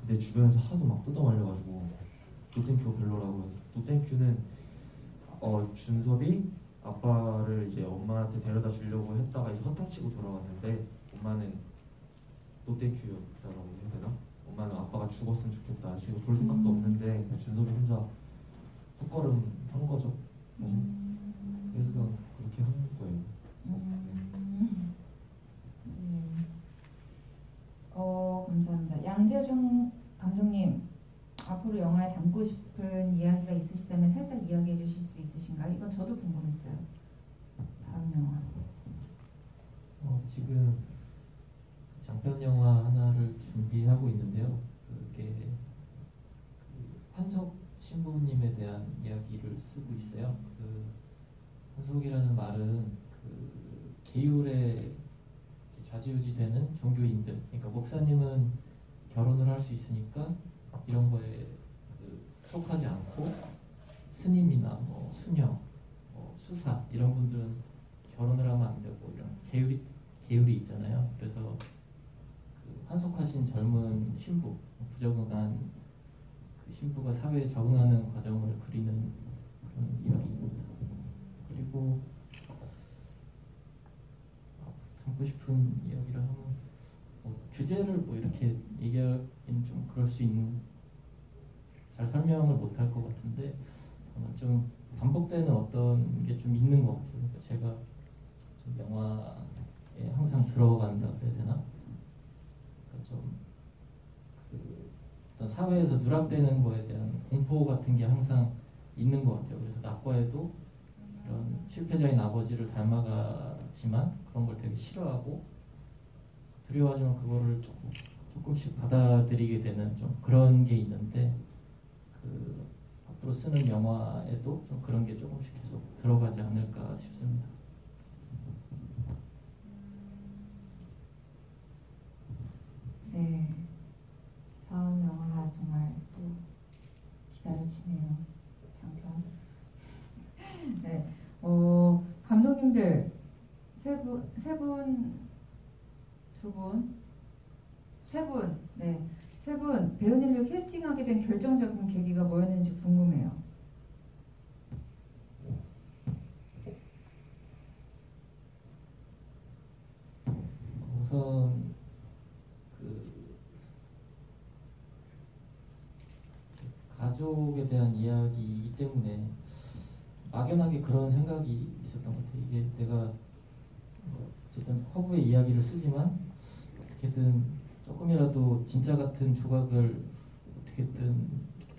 근데 주변에서 하도 막 뜯어말려가지고 no thank you가 별로라고 해서 no thank you는 어 준섭이 아빠를 이제 엄마한테 데려다 주려고 했다가 이제 허탕치고 돌아왔는데 엄마는 no thank you였다라고 해야 되나? 엄마는 아빠가 죽었으면 좋겠다. 지금 볼 생각도 음. 없는데 그냥 준섭이 혼자 헛걸음 한 거죠. 음, 그래서 그냥 그렇게 한 거예요. 음, 네. 어 감사합니다. 양재중 감독님 앞으로 영화에 담고 싶은 이야기가 있으시다면 살짝 이야기해 주실 수 있으신가요? 이건 저도 궁금했어요. 다음 영화. 어, 지금 장편 영화 하나를 준비하고 있는데요. 그게 그 환석 신부님에 대한 이야기를 쓰고 있어요. 그 환석이라는 말은 그 계율에 좌지우지되는 종교인들, 그러니까 목사님은 결혼을 할 수 있으니까 이런 거에 그 속하지 않고 스님이나 뭐 수녀, 뭐 수사 이런 분들은 결혼을 하면 안 되고 이런 계율이 계율이 있잖아요. 그래서 그 환속하신 젊은 신부, 부적응한 그 신부가 사회에 적응하는 과정을 그리는 그런 이야기입니다. 그리고 어, 담고 싶은 이야기를 하면 뭐 주제를 뭐 이렇게 얘기하기는 좀 그럴 수 있는 잘 설명을 못 할 것 같은데 어, 좀 반복되는 어떤 게 좀 있는 것 같아요. 그러니까 제가 좀 영화에 항상 들어간다 그래야 되나? 그러니까 좀그 어떤 사회에서 누락되는 거에 대한 공포 같은 게 항상 있는 것 같아요. 그래서 낙과에도 이런 실패자인 아버지를 닮아가지만 그런 걸 되게 싫어하고 두려워하지만 그거를 조금, 조금씩 받아들이게 되는 좀 그런 게 있는데 그 앞으로 쓰는 영화에도 좀 그런 게 조금씩 계속 들어가지 않을까 싶습니다. 네. 다음 영화가 정말 또 기다려지네요. 장편. <laughs> 네. 어, 감독님들 세 분, 세 분, 두 분, 세 분, 네. 세 분 배우님을 캐스팅하게 된 결정적인 계기가 뭐였는지 궁금해요. 우선 그 가족에 대한 이야기이기 때문에 막연하게 그런 생각이 있었던 것 같아요. 이게 내가 뭐 어쨌든 허브의 이야기를 쓰지만 어떻게든 조금이라도 진짜 같은 조각을 어떻게든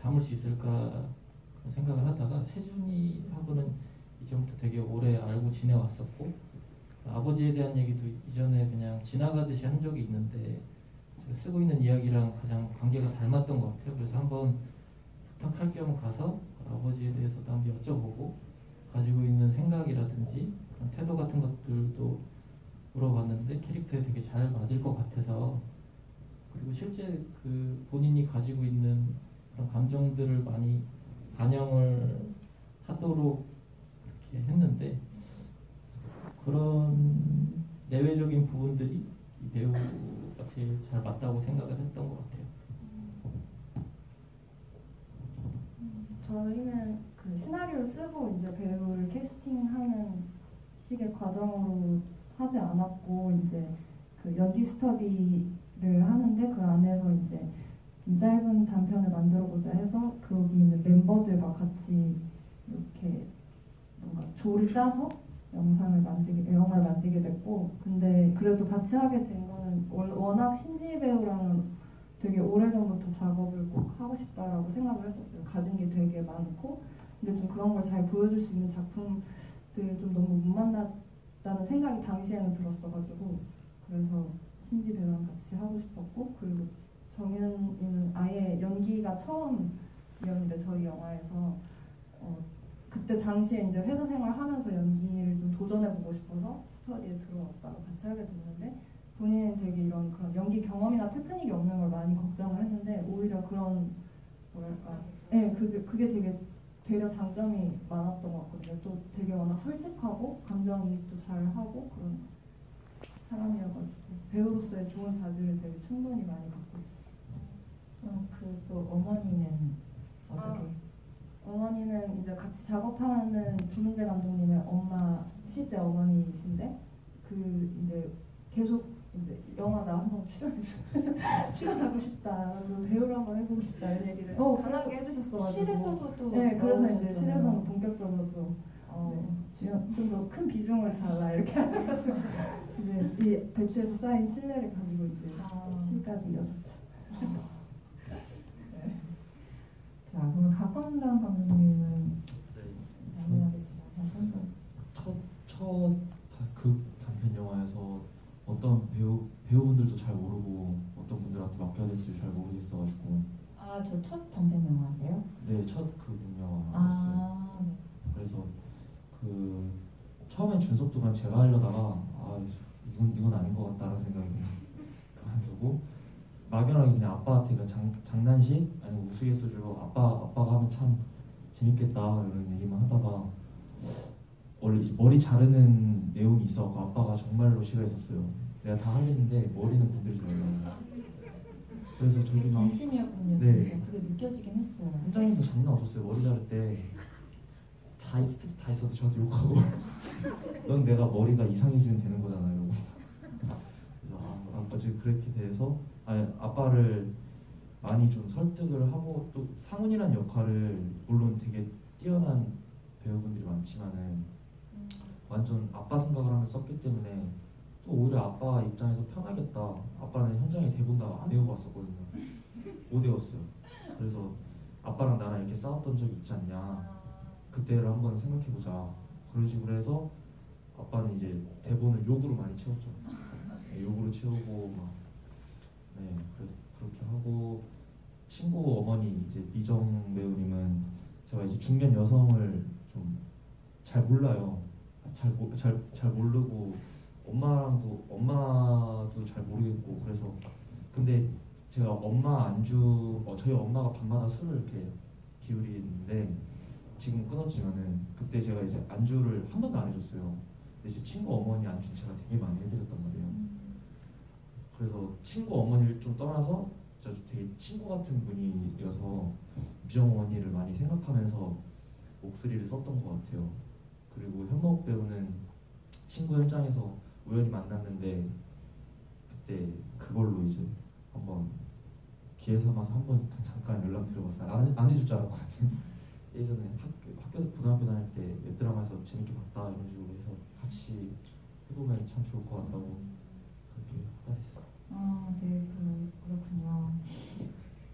담을 수 있을까 생각을 하다가 세준이하고는 이전부터 되게 오래 알고 지내왔었고 아버지에 대한 얘기도 이전에 그냥 지나가듯이 한 적이 있는데 제가 쓰고 있는 이야기랑 가장 관계가 닮았던 것 같아요. 그래서 한번 부탁할 겸 가서 아버지에 대해서도 한번 여쭤보고 가지고 있는 생각이라든지 태도 같은 것들도 물어봤는데 캐릭터에 되게 잘 맞을 것 같아서 그리고 실제 그 본인이 가지고 있는 그런 감정들을 많이 반영을 하도록 그렇게 했는데 그런 내외적인 부분들이 이 배우가 제일 잘 맞다고 생각을 했던 것 같아요. 저희는 그 시나리오를 쓰고 이제 배우를 캐스팅하는 식의 과정으로 하지 않았고 이제 그 연기 스터디 를 하는데 그 안에서 이제 좀 짧은 단편을 만들어 보자 해서 거기 있는 멤버들과 같이 이렇게 뭔가 조를 짜서 영상을 만들게 영화를 만들게 됐고 근데 그래도 같이 하게 된 거는 월- 워낙 신지 배우랑은 되게 오래전부터 작업을 꼭 하고 싶다라고 생각을 했었어요. 가진 게 되게 많고 근데 좀 그런 걸 잘 보여줄 수 있는 작품들 좀 너무 못 만났다는 생각이 당시에는 들었어가지고 그래서 신지 배우랑 같이 하고 싶었고 그리고 정윤이는 아예 연기가 처음이었는데 저희 영화에서 어, 그때 당시에 이제 회사 생활하면서 연기를 좀 도전해보고 싶어서 스터디에 들어왔다가 같이 하게 됐는데 본인은 되게 이런 그런 연기 경험이나 테크닉이 없는 걸 많이 걱정을 했는데 오히려 그런 뭐랄까 네 그게 그게 되게 되려 장점이 많았던 것 같거든요. 또 되게 워낙 솔직하고 감정이입도 잘 하고 그런 사람이어가지고 배우로서의 좋은 자질을 되게 충분히 많이 갖고 있어요 그럼 그 또 어머니는 어떻게? 어머니는 이제 같이 작업하는 김은재 감독님의 엄마 실제 어머니이신데 그 이제 계속 이제 영화 나 한번 출연해 주 <laughs> 출연하고 싶다 그 배우를 한번 해보고 싶다 이런 얘기를 어, 강하게 해주셨어가지고 실에서도 또 네 그래서 이제. 실에서는 어, 좀 더 큰 비중을 달라 이렇게 하셔가지고 이제 이 배추에서 쌓인 신뢰를 가지고 이제 아. 실까지 이어졌죠. 자 그럼 각건당 감독님은 난해하겠지만 다시 한번 첫첫그 단편 영화에서 어떤 배우 배우분들도 잘 모르고 어떤 분들한테 맡겨야 될지 잘 모르겠어가지고 아 저 첫 단편 영화세요? 네첫그 영화 였어요. 아 네. 그래서 그 처음에 준섭도 그냥 제가 하려다가 아 이건 이건 아닌 것 같다라는 생각이 <laughs> 그냥 그만두고 막연하게 그냥 아빠한테 그냥 장, 장난식 아니면 우스갯소리로 아빠 아빠가 하면 참 재밌겠다 이런 얘기만 하다가 원래 머리 자르는 내용이 있어서 아빠가 정말로 싫어했었어요. 내가 다 하겠는데 머리는 건드리지 말라고. 그래서 저기 막 진심이었군요 네. 진짜 그게 느껴지긴 했어요 현장에서 장난 없었어요. 머리 자를 때 다 있, 다 있어도 저한테 욕하고. <laughs> 넌 내가 머리가 이상해지면 되는 거잖아 이러고. 그래서 아, 아빠 지금 그렇게 돼서 아니, 아빠를 많이 좀 설득을 하고 또 상훈이란 역할을 물론 되게 뛰어난 배우분들이 많지만은 완전 아빠 생각을 하면서 썼기 때문에 또 오히려 아빠 입장에서 편하겠다. 아빠는 현장에 대본 다안 외우고 왔었거든요. 못 외웠어요. 그래서 아빠랑 나랑 이렇게 싸웠던 적이 있지 않냐. 그때를 한번 생각해보자. 그런 식으로 해서 아빠는 이제 대본을 욕으로 많이 채웠죠. 네, 욕으로 채우고 막 네, 그래서 그렇게 하고 친구 어머니 이제 미정 배우님은 제가 이제 중년 여성을 좀 잘 몰라요. 잘잘 잘 잘 모르고 엄마랑도 엄마도 잘 모르겠고 그래서 근데 제가 엄마 안주 어, 저희 엄마가 밤마다 술을 이렇게 기울이는데 지금 끊었지만은 그때 제가 이제 안주를 한 번도 안 해줬어요. 근데 이제 친구 어머니 안주 제가 되게 많이 해드렸단 말이에요. 그래서 친구 어머니를 좀 떠나서 진짜 되게 친구 같은 분이어서 미정 어머니를 많이 생각하면서 목소리를 썼던 것 같아요. 그리고 현목 배우는 친구 현장에서 우연히 만났는데 그때 그걸로 이제 한번 기회 삼아서 한번 잠깐 연락 드려봤어요. 안, 안 해줄 줄 알았거든요. 예전에 학교, 학교 고등학교 다닐 때 웹드라마에서 재밌게 봤다 이런 식으로 해서 같이 해보면 참 좋을 것 같다고 그렇게 하다 했어요. 아, 네, 그, 그렇군요.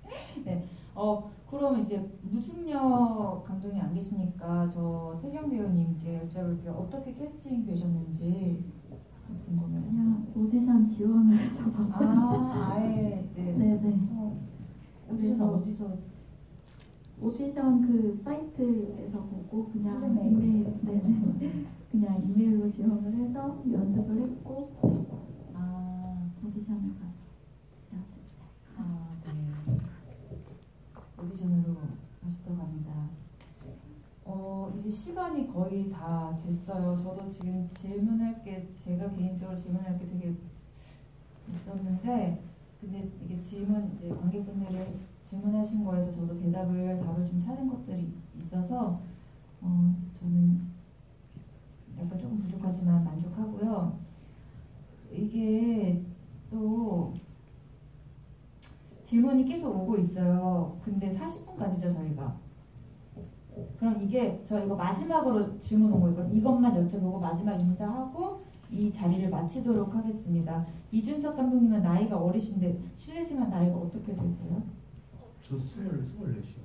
<laughs> 네, 어, 그럼 이제 무중력 감독이 안 계시니까 저 태경 배우님께 여쭤볼게요. 어떻게 캐스팅 되셨는지 궁금해요. 그냥 오디션 지원을 해서 봤어요. 아, 아예 이제 네네. 어, 오디션 그래서 어디서? 오디션 그 사이트에서 보고 그냥 이메일, 있어요? 네네. <laughs> 그냥 이메일로 지원을 해서 연습을 했고 아, 오디션을 되었습니다. 아, 네. 오디션으로 하셨다고 합니다. 어, 이제 시간이 거의 다 됐어요. 저도 지금 질문할 게, 제가 개인적으로 질문할 게 되게 있었는데, 근데 이게 질문, 이제 관객분들이 질문하신 거에서 저도 대답을, 답을 좀 찾은 것들이 있어서, 어, 저는 약간 조금 부족하지만 만족하고요. 이게 또, 질문이 계속 오고 있어요. 근데 40분까지죠, 저희가. 그럼 이게 저 이거 마지막으로 질문 온 거니까 이것만 여쭤보고 마지막 인사하고 이 자리를 마치도록 하겠습니다. 이준석 감독님은 나이가 어리신데 실례지만 나이가 어떻게 되세요? 저 스물 스물넷이요.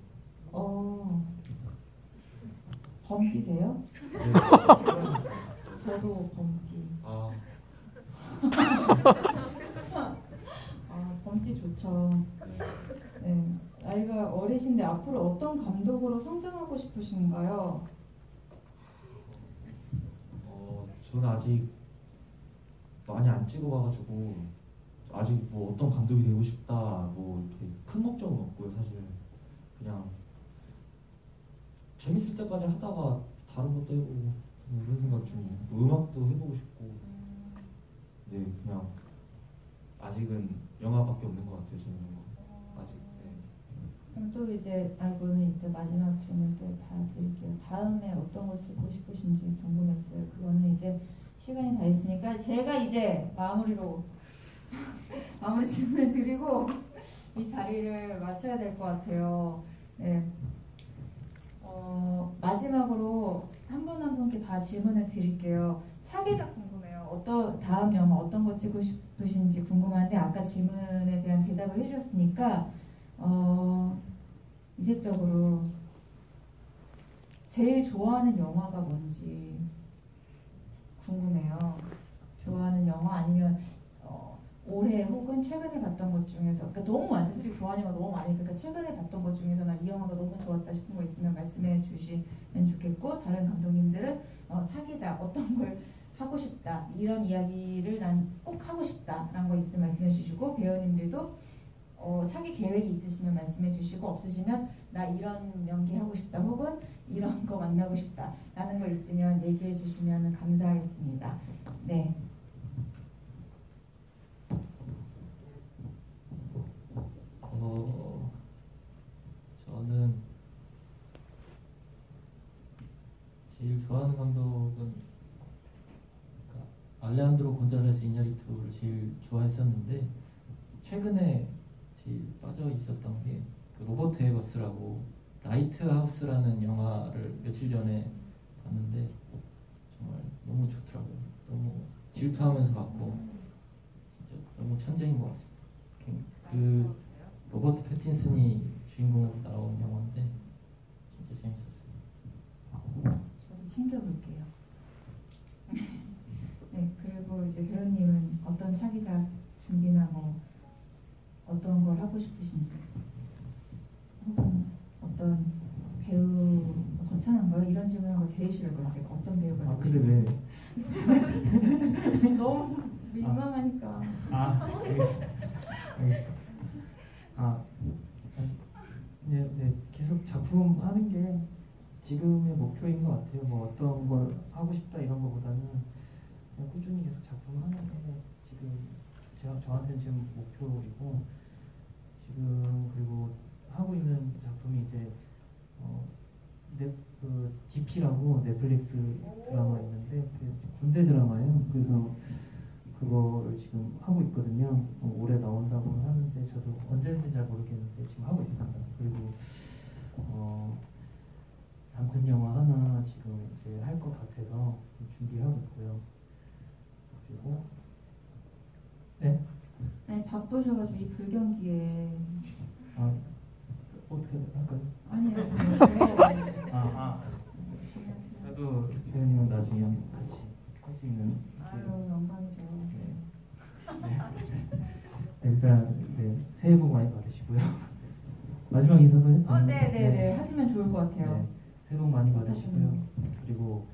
어 범띠세요? 네. <laughs> 저도 범띠. 아 <laughs> 아 범띠 좋죠. 네 나이가 어리신데 앞으로 어떤 감독으로 성장하고 싶으신가요? 어, 저는 아직 많이 안 찍어봐가지고 아직 뭐 어떤 감독이 되고 싶다 뭐 이렇게 큰 목적은 없고요 사실 그냥 재밌을 때까지 하다가 다른 것도 해보고 뭐 이런 생각 중이에요 뭐 음악도 해보고 싶고 네 그냥 아직은 영화밖에 없는 것 같아요 저는 영화 아직 네. 그럼 또 이제 아 이거는 이제 마지막 질문 때다 드릴게요. 다음에 어떤 걸 찍고 싶으신지 궁금했어요. 그거는 이제 시간이 다 있으니까 제가 이제 마무리로 <laughs> 마무리 질문을 드리고 이 자리를 마쳐야 될 것 같아요. 네. 어, 마지막으로 한 분 한 분께 다 질문을 드릴게요. 차기작 궁금해요. 어떤 다음 영화 어떤 거 찍고 싶으신지 궁금한데 아까 질문에 대한 대답을 해주셨으니까 어, 이색적으로 제일 좋아하는 영화가 뭔지 궁금해요. 좋아하는 영화 아니면 어, 올해 혹은 최근에 봤던 것 중에서 그러니까 너무 많죠. 솔직히 좋아하는 영화 너무 많으니까 그러니까 최근에 봤던 것 중에서 나 이 영화가 너무 좋았다 싶은 거 있으면 말씀해 주시면 좋겠고 다른 감독님들은 어, 차기작 어떤 걸 하고 싶다 이런 이야기를 난 꼭 하고 싶다라는 거 있으면 말씀해 주시고 배우님들도 어, 차기 계획이 있으시면 말씀해 주시고 없으시면 나 이런 연기 하고 싶다 혹은 이런 거 만나고 싶다 라는 거 있으면 얘기해 주시면 감사하겠습니다. 네. 어, 저는 제일 좋아하는 감독은 그러니까 알레한드로 곤잘레스 이냐리투를 좋아했었는데 최근에 제일 빠져 있었던 게 그 로버트 에거스라고 라이트 하우스라는 영화를 며칠 전에 봤는데 정말 너무 좋더라고요. 너무 질투하면서 봤고 진짜 너무 천재인 것 같습니다. 그 로버트 패틴슨이 주인공으로 나온 영화인데 진짜 재밌었어요. 저도 챙겨볼게요. <laughs> 네, 그리고 이제 배우님은 어떤 차기작 준비나 뭐 어떤 걸 하고 싶으신지 혹은 어떤 배우 뭐 거창한가요? 이런 질문하는 거 제일 싫을 거 제가 어떤 배우가 아 근데 싶은지. 왜? <laughs> 너무 민망하니까 아 알겠어. 알겠어. 아 네, 네 계속 작품 하는 게 지금의 목표인 것 같아요. 뭐 어떤 걸 하고 싶다 이런 거보다는 그냥 꾸준히 계속 작품 하는 게 지금 제가 저한테는 지금 목표이고 지금 그리고 하고 있는 작품이 이제 어, 넷, 그 DP라고 넷플릭스 드라마 있는데 군대 드라마예요. 그래서 그거를 지금 하고 있거든요. 어, 올해 나온다고 하는데 저도 언제인지 잘 모르겠는데 지금 하고 있습니다. 그리고 어, 단편 영화 하나 지금 이제 할 것 같아서 준비하고 있고요. 그리고 네, 아니 바쁘셔가지고 이 불경기에 아 어떻게 할까요? 아니요 <laughs> 아, 아 저도 배우님은 나중에 한번 같이 할 수 있는 아유 영광이죠. 네. 일단 네, 새해 복 많이 받으시고요. <laughs> 마지막 인사도 해도 어, 되나요? 네네 네 하시면 좋을 것 같아요. 네, 새해 복 많이 받으시고요. 그리고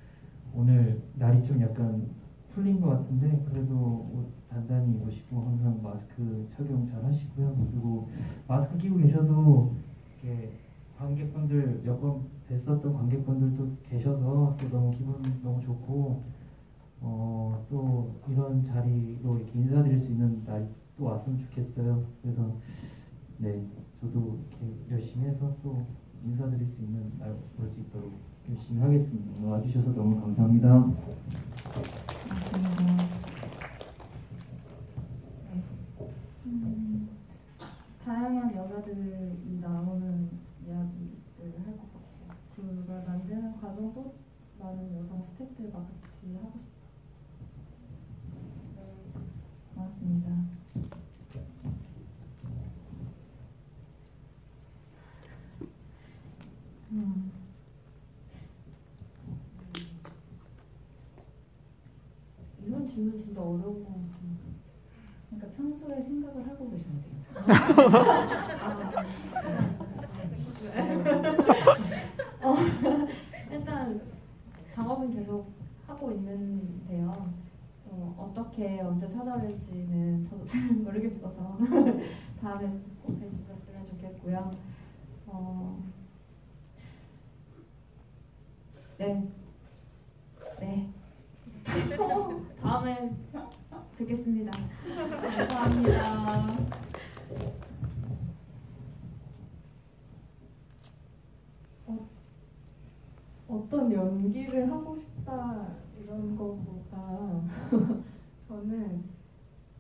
오늘 날이 좀 약간 풀린 것 같은데 그래도 옷 단단히 입으시고 항상 마스크 착용 잘 하시고요. 그리고 마스크 끼고 계셔도 이렇게 관객분들 몇 번 뵀었던 관객분들도 계셔서 또 너무 기분 너무 좋고 어, 또 이런 자리로 이렇게 인사드릴 수 있는 날이 또 왔으면 좋겠어요. 그래서 네 저도 이렇게 열심히 해서 또 인사드릴 수 있는 날올수 있도록 열심히 하겠습니다. 와주셔서 너무 감사합니다. 맞습니다. 네. 음, 다양한 여자들이 나오는 이야기를 할 것 같고 그걸 만드는 과정도 많은 여성 스태프들과 같이 하고 싶어요. 고맙습니다. 음. 이런 질문 진짜 어려운 평소에 생각을 하고 계셔야 돼요. <laughs> 어, 일단 작업은 계속 하고 있는데요. 어, 어떻게 언제 찾아올지는 저도 잘 모르겠어서 <laughs> 다음에 꼭 있었으면 좋겠고요. 어, 네, 네. <laughs> 다음에 뵙겠습니다. 감사합니다. 어떤 연기를 하고 싶다 이런 거보다 <laughs> 저는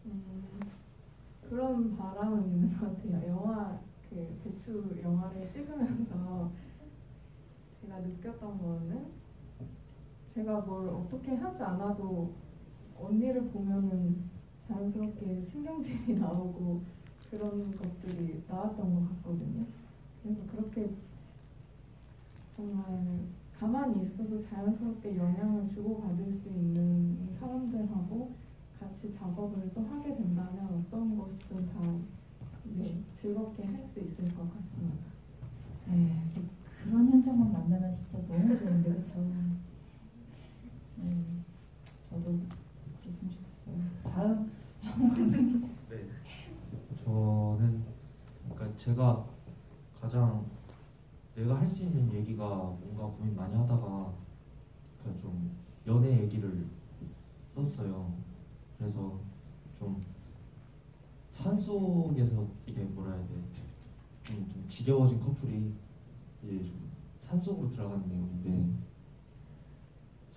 음, 그런 바람은 있는 것 같아요. 영화 그 배추 영화를 찍으면서 제가 느꼈던 거는 제가 뭘 어떻게 하지 않아도 언니를 보면은 자연스럽게 신경질이 <laughs> 나오고 그런 것들이 나왔던 것 같거든요. 그래서 그렇게 정말 가만히 있어도 자연스럽게 영향을 주고받을 수 있는 사람들하고 같이 작업을 또 하게 된다면 어떤 것이든 다 네, 즐겁게 할 수 있을 것 같습니다. 네, 그런 현장만 만나면 진짜 너무 좋은데 그렇죠. 네, 저도 다음 네. 저는 그러니까 제가 가장 내가 할 수 있는 얘기가 뭔가 고민 많이 하다가 그냥 좀 연애 얘기를 썼어요. 그래서 좀 산속에서 이게 뭐라 해야 돼? 좀, 좀 지겨워진 커플이 이제 좀 산속으로 들어가는 내용인데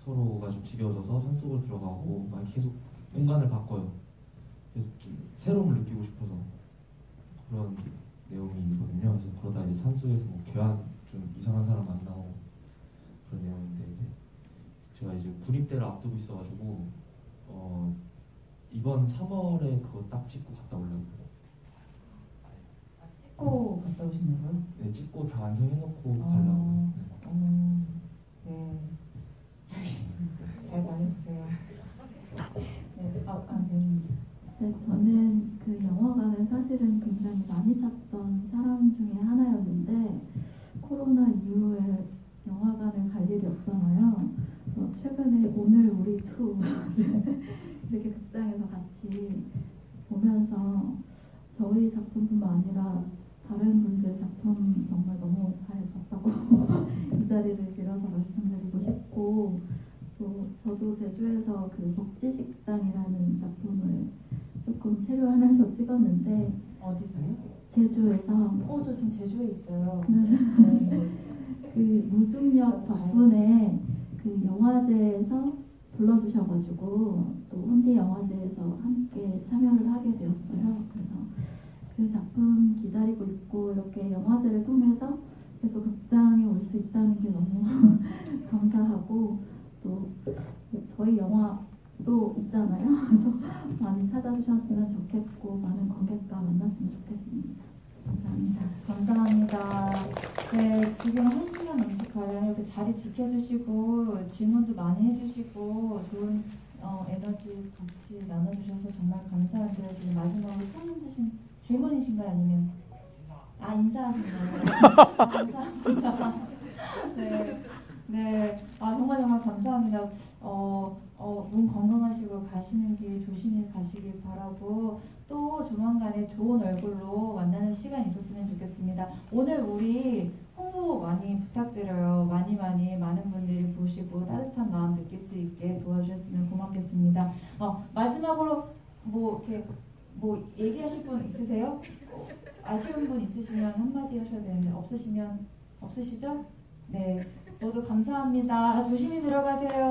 서로가 좀 지겨워져서 산속으로 들어가고 막 계속 공간을 바꿔요. 그래서 좀 새로움을 느끼고 싶어서 그런 내용이거든요. 그래서 그러다 이제 산속에서 뭐 괴한 좀 이상한 사람 만나고 그런 내용인데 이제 제가 이제 군입대를 앞두고 있어가지고 어 이번 3월에 그거 딱 찍고 갔다 오려고. 찍고 갔다 봐요. 네, 찍고 다 완성해놓고 아. 가려고. 어, 네. 알겠습니다. 잘 다녀보세요. <laughs> 네, 아, 아, 네. 네, 저는 그 영화관을 사실은 굉장히 많이 찾던 사람 중에 하나였는데 코로나 이후에 영화관을 갈 일이 없잖아요. 그래서 최근에 오늘 우리 two 이렇게 극장에서 같이 보면서 저희 작품뿐만 아니라 다른 분들 작품 정말 너무 잘 봤다고 이 자리를 빌어서 말씀드리고 싶고 또 저도 제주에서 그 복지식당이라는 작품을 조금 체류하면서 찍었는데 어디서요? 제주에서 어, 저 지금 제주에 있어요. 네. 네. 그 무중력 덕분에 그 영화제에서 불러주셔가지고 또 혼디 영화제에서 함께 참여를 하게 되었어요. 그래서 그 작품 기다리고 있고 이렇게 영화제를 통해서 계속 극장에 올 수 있다는 게 너무 <laughs> 감사하고 또 저희 영화도 있잖아요. 그래서 많이 찾아주셨으면 좋겠고 많은 관객과 만났으면 좋겠습니다. 감사합니다. 감사합니다. 네, 지금 한 시간 넘치가량 이렇게 자리 지켜주시고 질문도 많이 해주시고 좋은 어, 에너지 같이 나눠주셔서 정말 감사한데요. 지금 마지막으로 손 흔드신 질문이신가요? 아니면 아 인사하신가요? <laughs> 감사합니다. 네, 네, 아 정말 정말 감사합니다. 어, 어, 몸 건강하시고 가시는 길 조심히 가시길 바라고 또 조만간에 좋은 얼굴로 만나는 시간 있었으면 좋겠습니다. 오늘 우리 홍보 많이 부탁드려요. 많이 많이 많은 분들이 보시고 따뜻한 마음 느낄 수 있게 도와주셨으면 고맙겠습니다. 어, 마지막으로 뭐 이렇게 뭐 얘기하실 분 있으세요? 어, 아쉬운 분 있으시면 한마디 하셔야 되는데 없으시면 없으시죠? 네, 모두 감사합니다. 조심히 들어가세요.